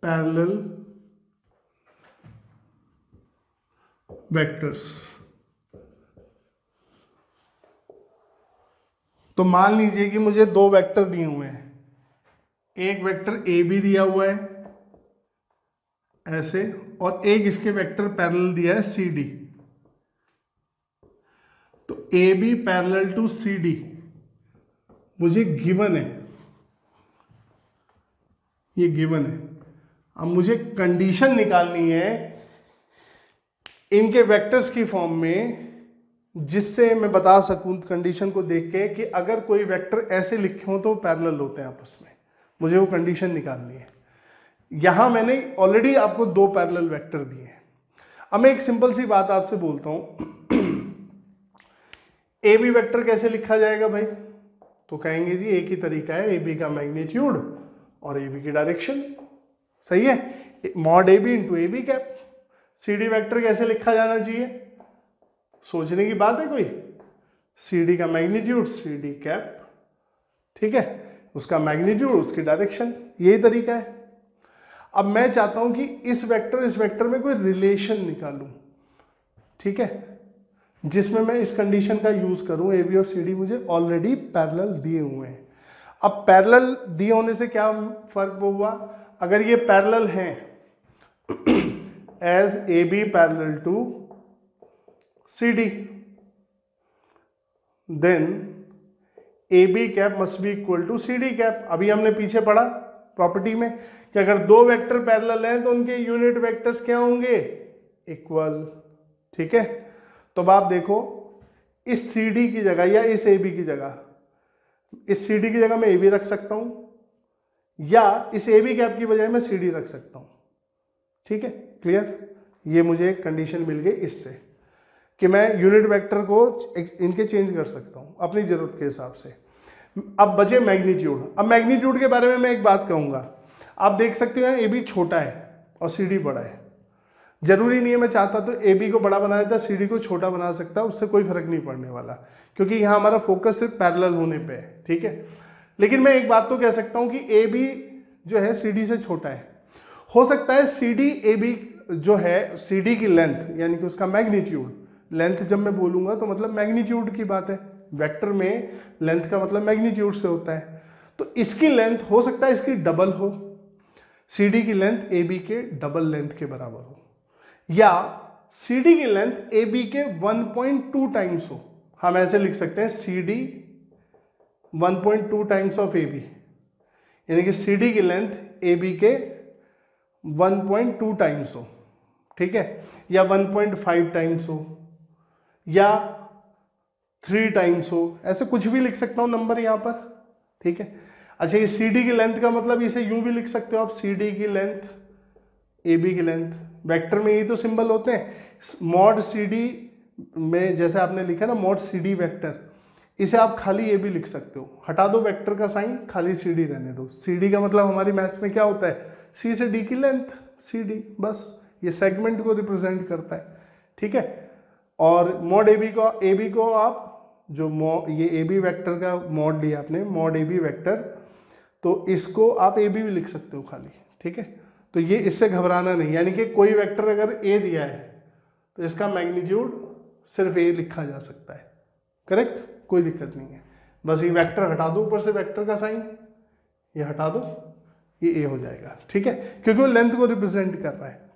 parallel vectors. तो मान लीजिए कि मुझे दो वेक्टर दिए हुए हैं। एक वेक्टर ए बी दिया हुआ है, ऐसे, और एक इसके वेक्टर पैरेलल दिया है सी डी। तो A B parallel to C D मुझे गिवन है। ये गिवन है। अब मुझे कंडीशन निकालनी है इनके वेक्टर्स की फॉर्म में, जिससे मैं बता सकूँ कंडीशन को देख के कि अगर कोई वेक्टर ऐसे लिखे हो तो पैरेलल होते हैं आपस में। मुझे वो कंडीशन निकालनी है। यहाँ मैंने ऑलरेडी आपको दो पैरेलल वेक्टर दिए हैं। अब मैं एक सिंपल सी बात आपसे बोलता हूँ। ए बी वैक्टर कैसे लिखा जाएगा भाई? तो कहेंगे जी एक ही तरीका है ए बी का मैग्नीट्यूड और ए बी की डायरेक्शन सही है? Mod A B into A B cap C D vector कैसे लिखा जाना चाहिए? सोचने की बात है कोई? सी डी का मैग्नीट्यूड सी डी कैप ठीक है? उसका मैग्नीट्यूड उसकी डायरेक्शन यही तरीका है। अब मैं चाहता हूँ कि इस वेक्टर इस वेक्टर में कोई रिलेशन निकालूं। ठीक है? जिसमें मैं इस कंडीशन का यूज़ करूँ ए बी और सी डी मुझे ऑलरेडी पैरेलल दिए हुए हैं। अब पैरेलल दिए होने से क्या फ़र्क वो हुआ? अगर ये पैरेलल हैं as A B parallel to C D then A B cap must be equal to C D cap अभी हमने पीछे पढ़ा प्रॉपर्टी में कि अगर दो वेक्टर पैरेलल हैं तो उनके यूनिट वेक्टर्स क्या होंगे? इक्वल ठीक है? तो अब आप देखो, इस सी डी की जगह या इस ए बी की जगह, इस सी डी की जगह मैं ए बी रख सकता हूँ। या इस ए बी कैप की बजाय मैं सी डी रख सकता हूँ। ठीक है? क्लियर ये मुझे एक कंडीशन मिल गई इससे कि मैं यूनिट वेक्टर को इनके चेंज कर सकता हूँ, अपनी ज़रूरत के हिसाब से। अब बचे मैग्नीट्यूड अब मैग्नीट्यूड के बारे में मैं एक बात कहूँगा। आप देख सकते हो ए बी छोटा है और सी डी बड़ा है। ज़रूरी नहीं है मैं चाहता तो ए बी को बड़ा बना देता सी डी को छोटा बना सकता, उससे कोई फ़र्क नहीं पड़ने वाला। क्योंकि यहाँ हमारा फोकस सिर्फ़ पैरेलल होने पे है। ठीक है? लेकिन मैं एक बात तो कह सकता हूँ कि ए बी जो है सी डी से छोटा है। हो सकता है सी डी ए बी जो है सी डी की लेंथ यानी कि उसका मैग्नीट्यूड लेंथ जब मैं बोलूँगा तो मतलब मैग्नीट्यूड की बात है। वेक्टर में लेंथ का मतलब मैग्नीट्यूड से होता है। तो इसकी लेंथ हो सकता है इसकी डबल हो। सी डी की लेंथ ए बी के डबल लेंथ के बराबर हो। या सी डी की लेंथ ए बी के 1.2 टाइम्स हो। हम ऐसे लिख सकते हैं C D one times of A B यानी कि सी डी की लेंथ ए बी के 1.2 टाइम्स हो। ठीक है? या 1.5 टाइम्स हो। या थ्री टाइम्स हो। ऐसे कुछ भी लिख सकता हूँ नंबर यहाँ पर। ठीक है? अच्छा ये सी डी की लेंथ का मतलब इसे यूँ भी लिख सकते हो आप। सी डी की लेंथ ए बी की लेंथ वेक्टर में यही तो सिंबल होते हैं। मॉड सी डी में जैसे आपने लिखा ना मॉड सी डी वैक्टर इसे आप खाली ए भी लिख सकते हो। हटा दो वेक्टर का साइन, खाली सी डी रहने दो। सी डी का मतलब हमारी मैथ्स में क्या होता है? सी से डी की लेंथ सी डी बस। ये सेगमेंट को रिप्रेजेंट करता है, ठीक है? और मॉड ए बी को ए बी को आप जो मो ये ए बी वैक्टर का मॉड लिया आपने मॉड ए बी वैक्टर तो इसको आप ए बी भी लिख सकते हो खाली, ठीक है? तो ये इससे घबराना नहीं, यानी कि कोई वेक्टर अगर ए दिया है तो इसका मैग्नीट्यूड सिर्फ़ ए लिखा जा सकता है करेक्ट कोई दिक्कत नहीं है। बस ये वेक्टर हटा दो, ऊपर से वेक्टर का साइन ये हटा दो, ये ए हो जाएगा, ठीक है? क्योंकि वो लेंथ को रिप्रेजेंट कर रहा है।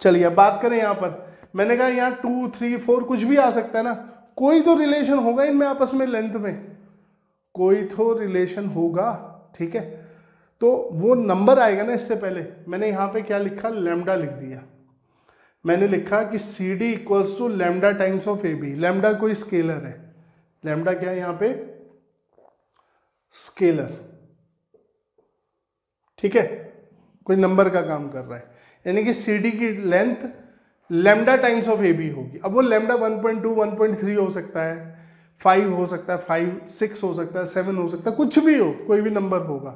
चलिए, अब बात करें यहाँ पर। मैंने कहा यहाँ टू थ्री फोर कुछ भी आ सकता है ना। कोई तो रिलेशन होगा इनमें आपस में लेंथ में। कोई तो रिलेशन होगा, ठीक है? तो वो नंबर आएगा ना इससे पहले। मैंने यहाँ पे क्या लिखा? लेमडा लिख दिया। मैंने लिखा कि C D equals to lambda times of A B lambda कोई स्केलर है। लेमडा क्या है यहाँ पे? स्केलर। ठीक है? कोई नंबर का काम कर रहा है। यानी कि सी डी की length lambda times of A B होगी। अब वो लेमडा 1.2 1.3 हो सकता है। फाइव हो सकता है फाइव सिक्स हो सकता है सेवन हो सकता है। कुछ भी हो, कोई भी नंबर होगा।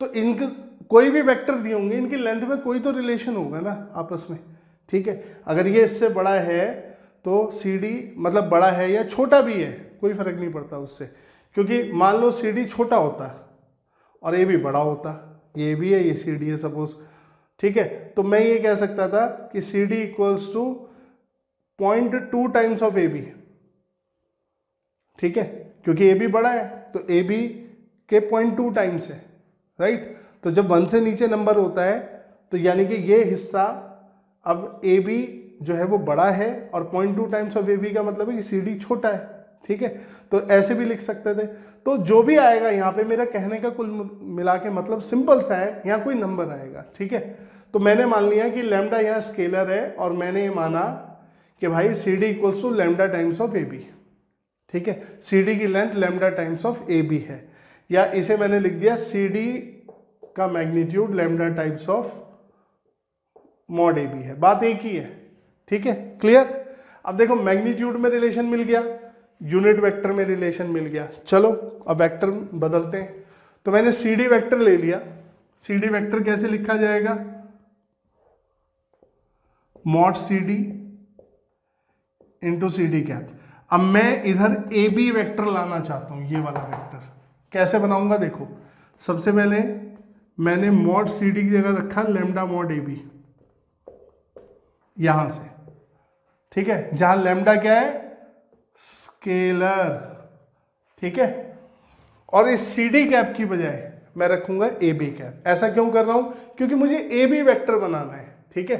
तो इनके कोई भी वेक्टर दिए होंगे, इनकी लेंथ में कोई तो रिलेशन होगा ना आपस में। ठीक है? अगर ये इससे बड़ा है तो सी डी मतलब बड़ा है या छोटा भी है कोई फ़र्क नहीं पड़ता उससे। क्योंकि मान लो सी डी छोटा होता और ए भी बड़ा होता ये भी है, ये सी डी है सपोज़ ठीक है तो मैं ये कह सकता था कि C D equals to point two times of A B ठीक है, क्योंकि ए बी बड़ा है तो ए बी के पॉइंट टू टाइम्स है राइट तो जब वन से नीचे नंबर होता है तो यानी कि ये हिस्सा अब ए बी जो है वो बड़ा है और point two times of A B का मतलब है कि सी डी छोटा है। ठीक है? तो ऐसे भी लिख सकते थे। तो जो भी आएगा यहाँ पे मेरा कहने का कुल मिला के मतलब सिंपल सा है, यहाँ कोई नंबर आएगा, ठीक है? तो मैंने मान लिया कि लेमडा यहाँ स्केलर है और मैंने ये माना कि भाई C D equals to lambda times of A B ठीक है? सी डी की length lambda times of A B है। या इसे मैंने लिख दिया सी डी का magnitude lambda times of mod A B है। बात एक ही है, ठीक है? क्लियर अब देखो मैग्नीट्यूड में रिलेशन मिल गया। यूनिट वेक्टर में रिलेशन मिल गया। चलो, अब वेक्टर बदलते हैं। तो मैंने सी डी वैक्टर ले लिया। सी डी वैक्टर कैसे लिखा जाएगा? Mod C D into C D cap. अब मैं इधर ए बी वैक्टर लाना चाहता हूँ, ये वाला वैक्टर। कैसे बनाऊँगा देखो। सबसे पहले मैंने मॉड सी डी की जगह रखा, लेमडा मॉड ए बी। यहाँ से। ठीक है? जहाँ लेमडा क्या है? स्केलर। ठीक है? और इस सी डी कैप की बजाय मैं रखूँगा ए बी कैप ऐसा क्यों कर रहा हूँ? क्योंकि मुझे ए बी वैक्टर बनाना है। ठीक है?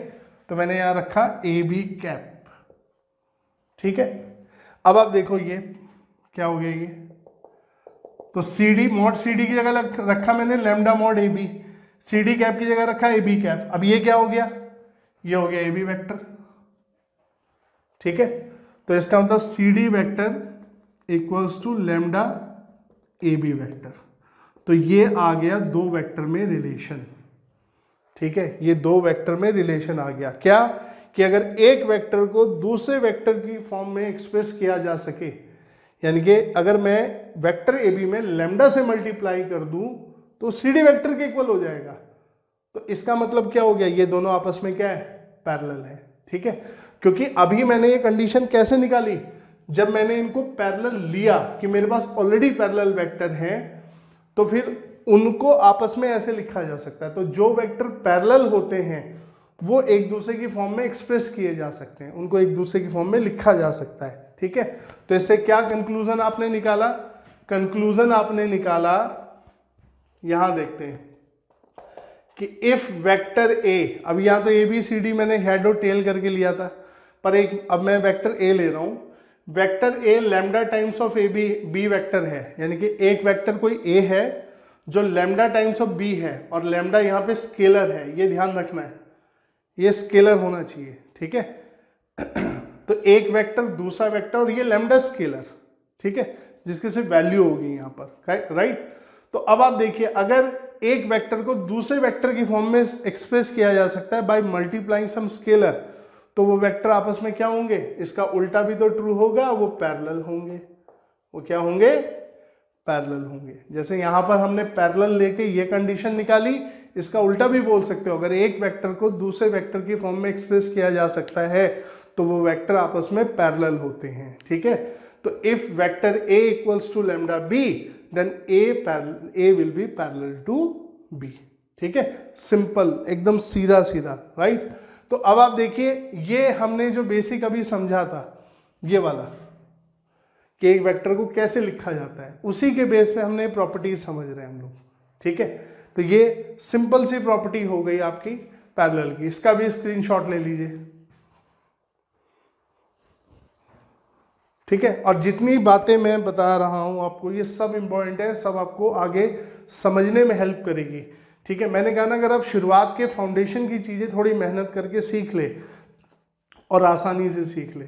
तो मैंने यहाँ रखा ए बी कैप ठीक है? अब आप देखो ये, क्या हो गया ये? तो C D mod C D की जगह रखा मैंने lambda mod A B C D cap की जगह रखा ए बी कैप अब ये क्या हो गया? ये हो गया ए बी वैक्टर ठीक है? तो इसका मतलब C D vector equals to lambda A B vector तो ये आ गया दो वेक्टर में रिलेशन ठीक है? ये दो वेक्टर में रिलेशन आ गया. क्या? कि अगर एक वेक्टर को दूसरे वेक्टर की फॉर्म में एक्सप्रेस किया जा सके, यानी कि अगर मैं वेक्टर ए बी में लेमडा से मल्टीप्लाई कर दूँ तो सी डी वैक्टर के इक्वल हो जाएगा. तो इसका मतलब क्या हो गया? ये दोनों आपस में क्या है? पैरेलल है. ठीक है? क्योंकि अभी मैंने ये कंडीशन कैसे निकाली? जब मैंने इनको पैरेलल लिया कि मेरे पास ऑलरेडी पैरेलल वेक्टर हैं तो फिर उनको आपस में ऐसे लिखा जा सकता है। तो जो वेक्टर पैरेलल होते हैं, वो एक दूसरे की फॉर्म में एक्सप्रेस किए जा सकते हैं। उनको एक दूसरे की फॉर्म में लिखा जा सकता है, ठीक है? तो इससे क्या कंक्लूजन आपने निकाला? कंक्लूजन आपने निकाला, यहाँ देखते हैं कि इफ़ वेक्टर ए अब यहाँ तो ए बी सी डी मैंने हेड और टेल करके लिया था। पर एक, अब मैं वेक्टर ए ले रहा हूँ। Vector A lambda times of A B B vector है। यानी कि एक वेक्टर कोई ए है जो लेमडा टाइम्स ऑफ़ बी है और लेमडा यहाँ पे स्केलर है। ये ध्यान रखना है। ये स्केलर होना चाहिए, ठीक है? तो एक वेक्टर दूसरा वेक्टर और ये लेमडा स्केलर ठीक है? जिसके से वैल्यू होगी यहाँ पर राइट तो अब आप देखिए, अगर एक वेक्टर को दूसरे वेक्टर की फॉर्म में एक्सप्रेस किया जा सकता है बाय मल्टीप्लाइंग सम स्केलर तो वो वेक्टर आपस में क्या होंगे? इसका उल्टा भी तो ट्रू होगा, वो पैरेलल होंगे। वो क्या होंगे? पैरेलल होंगे। जैसे यहाँ पर हमने पैरेलल लेके ये कंडीशन निकाली, इसका उल्टा भी बोल सकते हो। अगर एक वेक्टर को दूसरे वेक्टर की फॉर्म में एक्सप्रेस किया जा सकता है तो वो वेक्टर आपस में पैरेलल होते हैं, ठीक है? तो if vector A equals to lambda B then A A will be parallel to B ठीक है? सिंपल एकदम सीधा सीधा राइट तो अब आप देखिए, ये हमने जो बेसिक अभी समझा था, ये वाला, कि एक वेक्टर को कैसे लिखा जाता है, उसी के बेस पे हमने प्रॉपर्टीज़ समझ रहे हैं हम लोग, ठीक है? तो ये सिंपल सी प्रॉपर्टी हो गई आपकी पैरेलल की। इसका भी स्क्रीनशॉट ले लीजिए, ठीक है? और जितनी बातें मैं बता रहा हूँ आपको, ये सब इंपॉर्टेंट है, सब आपको आगे समझने में हेल्प करेगी। ठीक है, मैंने कहा ना, अगर आप शुरुआत के फाउंडेशन की चीज़ें थोड़ी मेहनत करके सीख ले और आसानी से सीख ले,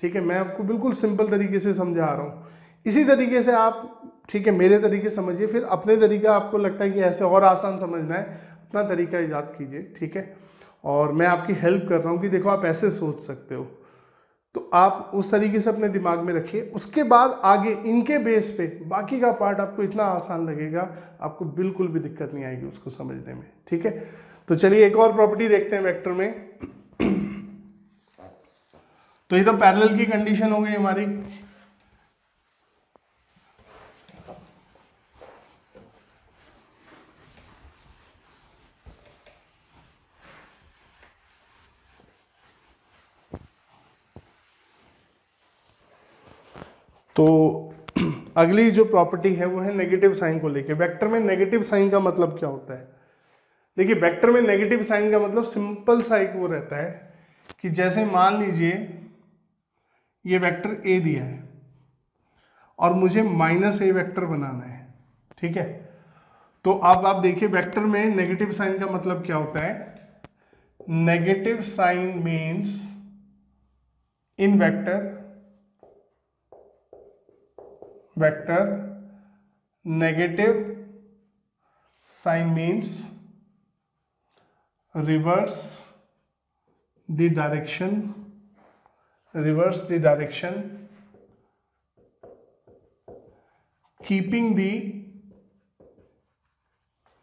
ठीक है, मैं आपको बिल्कुल सिंपल तरीके से समझा रहा हूँ। इसी तरीके से आप, ठीक है, मेरे तरीके समझिए, फिर अपने तरीका आपको लगता है कि ऐसे और आसान समझना है, अपना तरीका ईजाद कीजिए, ठीक है। और मैं आपकी हेल्प कर रहा हूँ कि देखो आप ऐसे सोच सकते हो। तो आप उस तरीके से अपने दिमाग में रखिए। उसके बाद आगे इनके बेस पे बाकी का पार्ट आपको इतना आसान लगेगा, आपको बिल्कुल भी दिक्कत नहीं आएगी उसको समझने में, ठीक है? तो चलिए एक और प्रॉपर्टी देखते हैं वेक्टर में। तो ये तो पैरेलल की कंडीशन हो गई हमारी। तो अगली जो प्रॉपर्टी है, वो है नेगेटिव साइन को लेके। वेक्टर में नेगेटिव साइन का मतलब क्या होता है? देखिए वेक्टर में नेगेटिव साइन का मतलब सिंपल सा एक वो रहता है कि जैसे मान लीजिए, ये वेक्टर ए दिया है और मुझे माइनस ए वेक्टर बनाना है, ठीक है? तो अब आप देखिए वेक्टर में नेगेटिव साइन का मतलब क्या होता है? Negative sign means in vector vector negative sign means reverse the direction reverse the direction keeping the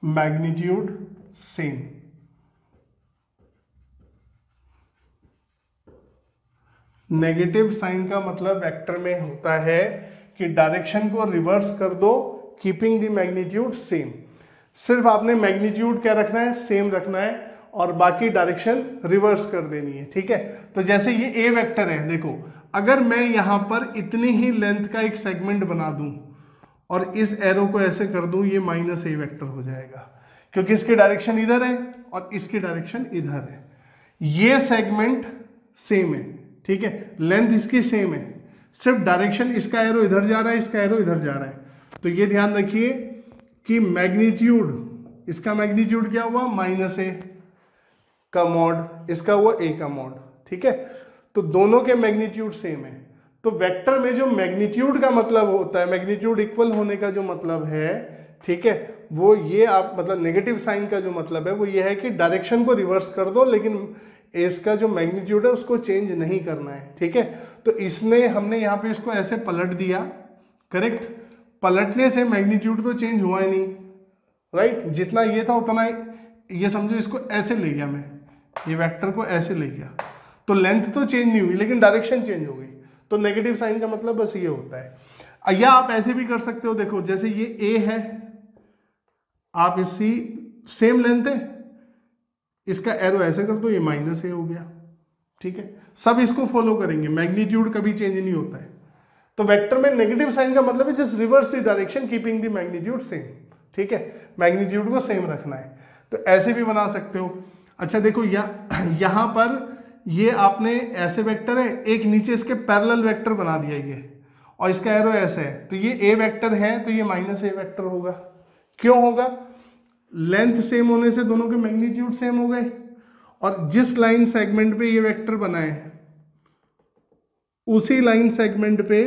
magnitude same negative sign का मतलब वेक्टर में होता है कि डायरेक्शन को रिवर्स कर दो कीपिंग द मैग्नीट्यूड सेम सिर्फ़ आपने मैग्नीट्यूड क्या रखना है? सेम रखना है और बाकी डायरेक्शन रिवर्स कर देनी है, ठीक है? तो जैसे ये ए वेक्टर है, देखो, अगर मैं यहाँ पर इतनी ही लेंथ का एक सेगमेंट बना दूँ और इस एरो को ऐसे कर दूँ, ये माइनस ए वेक्टर हो जाएगा। क्योंकि इसकी डायरेक्शन इधर है और इसकी डायरेक्शन इधर है। ये सेगमेंट सेम है, ठीक है? लेंथ इसकी सेम है। सिर्फ़ डायरेक्शन इसका एरो इधर जा रहा है, इसका एरो इधर जा रहा है। तो ये ध्यान रखिए कि मैग्नीट्यूड इसका मैग्नीट्यूड क्या हुआ? माइनस ए का मॉड इसका हुआ ए का मॉड ठीक है? तो दोनों के मैग्नीट्यूड सेम है। तो वेक्टर में जो मैग्नीट्यूड का मतलब होता है मैग्नीट्यूड इक्वल होने का जो मतलब है, ठीक है? वो ये आप मतलब नेगेटिव साइन का जो मतलब है, वो ये है कि डायरेक्शन को रिवर्स कर दो, लेकिन इसका जो मैग्नीट्यूड है, उसको चेंज नहीं करना है, ठीक है? तो इसमें हमने यहाँ पे इसको ऐसे पलट दिया करेक्ट पलटने से मैग्नीट्यूड तो चेंज हुआ ही नहीं राइट जितना ये था उतना ये समझो इसको ऐसे ले गया मैं, ये वेक्टर को ऐसे ले गया। तो लेंथ तो चेंज नहीं हुई, लेकिन डायरेक्शन चेंज हो गई। तो नेगेटिव साइन का मतलब बस ये होता है। या आप ऐसे भी कर सकते हो, देखो, जैसे ये ए है, आप इसी सेम लेंथ है, इसका एरो ऐसे कर दो, ये माइनस ए हो गया। ठीक है? सब इसको फॉलो करेंगे। मैग्नीट्यूड कभी चेंज नहीं होता है। तो वेक्टर में नेगेटिव साइन का मतलब है just reverse the direction keeping the magnitude same ठीक है? मैग्नीट्यूड को सेम रखना है। तो ऐसे भी बना सकते हो। अच्छा देखो या, यहाँ पर ये आपने ऐसे वेक्टर है एक नीचे इसके पैरेलल वेक्टर बना दिया ये। और इसका एरो ऐसे है। तो ये ए वेक्टर है तो ये माइनस ए वेक्टर होगा। क्यों होगा? लेंथ सेम होने से दोनों के मैग्नीट्यूड सेम हो गए। और जिस लाइन सेगमेंट पे ये वेक्टर बना है, उसी लाइन सेगमेंट पे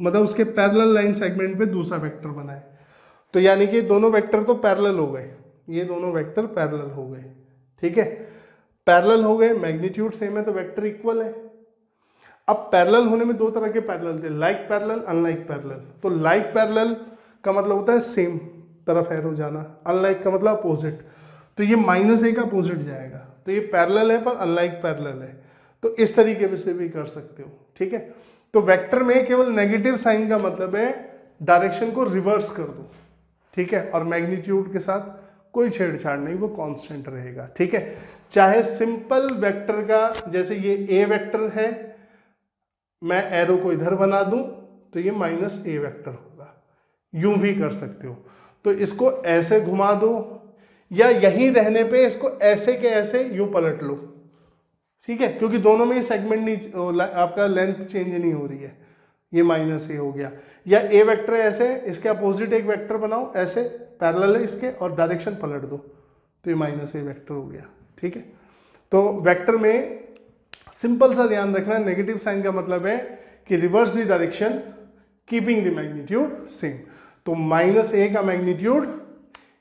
मतलब उसके पैरेलल लाइन सेगमेंट पे दूसरा वेक्टर बना है तो यानी कि दोनों वेक्टर तो पैरेलल हो गए। ये दोनों वेक्टर पैरेलल हो गए। ठीक है? पैरेलल हो गए, मैग्नीट्यूड सेम है तो वेक्टर इक्वल है। अब पैरेलल होने में दो तरह के पैरेलल थे लाइक पैरेलल अनलाइक पैरेलल। तो लाइक पैरेलल का मतलब होता है सेम तरफ़ एरो जाना। अनलाइक का मतलब अपोजिट तो ये माइनस ए का अपोजिट जाएगा। तो ये पैरेलल है, पर अनलाइक पैरेलल है। तो इस तरीके से भी कर सकते हो, ठीक है? तो वेक्टर में केवल नेगेटिव साइन का मतलब है डायरेक्शन को रिवर्स कर दो, ठीक है? और मैग्नीट्यूड के साथ कोई छेड़छाड़ नहीं, वो कांस्टेंट रहेगा, ठीक है? चाहे सिंपल वेक्टर का, जैसे ये ए वेक्टर है, मैं एरो को इधर बना दूँ तो ये माइनस ए वेक्टर होगा। यूँ भी कर सकते हो। तो इसको ऐसे घुमा दो या यहीं रहने पे इसको ऐसे के ऐसे यू पलट लो। ठीक है? क्योंकि दोनों में सेगमेंट नहीं आपका लेंथ चेंज नहीं हो रही है। ये माइनस ए हो गया। या ए वेक्टर ऐसे, इसके अपोजिट एक वेक्टर बनाओ, ऐसे पैरेलल है इसके, और डायरेक्शन पलट दो। तो ये माइनस ए वेक्टर हो गया। ठीक है? तो वेक्टर में सिंपल सा ध्यान रखना नेगेटिव साइन का मतलब है कि reverse the direction keeping the magnitude same तो माइनस ए का मैग्नीट्यूड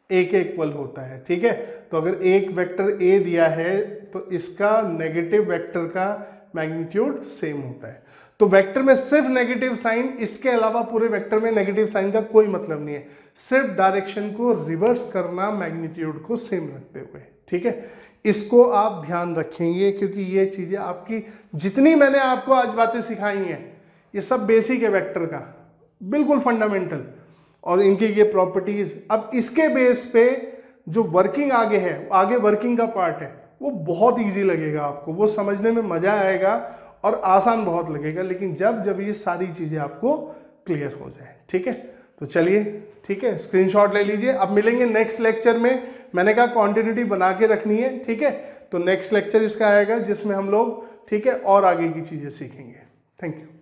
ए के इक्वल होता है, ठीक है? तो अगर एक वेक्टर ए दिया है तो इसका नेगेटिव वेक्टर का मैग्नीट्यूड सेम होता है। तो वेक्टर में सिर्फ़ नेगेटिव साइन इसके अलावा पूरे वेक्टर में नेगेटिव साइन का कोई मतलब नहीं है। सिर्फ़ डायरेक्शन को रिवर्स करना मैग्नीट्यूड को सेम रखते हुए, ठीक है? इसको आप ध्यान रखेंगे, क्योंकि ये चीज़ें आपकी, जितनी मैंने आपको आज बातें सिखाई हैं, ये सब बेसिक है वेक्टर का। बिल्कुल फंडामेंटल और इनकी ये प्रॉपर्टीज़ अब इसके बेस पे जो वर्किंग आगे है, आगे वर्किंग का पार्ट है, वो बहुत इजी लगेगा आपको। वो समझने में मज़ा आएगा और आसान बहुत लगेगा, लेकिन जब जब ये सारी चीज़ें आपको क्लियर हो जाए, ठीक है? तो चलिए, ठीक है स्क्रीनशॉट ले लीजिए। अब मिलेंगे नेक्स्ट लेक्चर में। मैंने कहा कॉन्टिन्यूटी बना के रखनी है, ठीक है? तो नेक्स्ट लेक्चर इसका आएगा, जिसमें हम लोग, ठीक है, और आगे की चीज़ें सीखेंगे। Thank you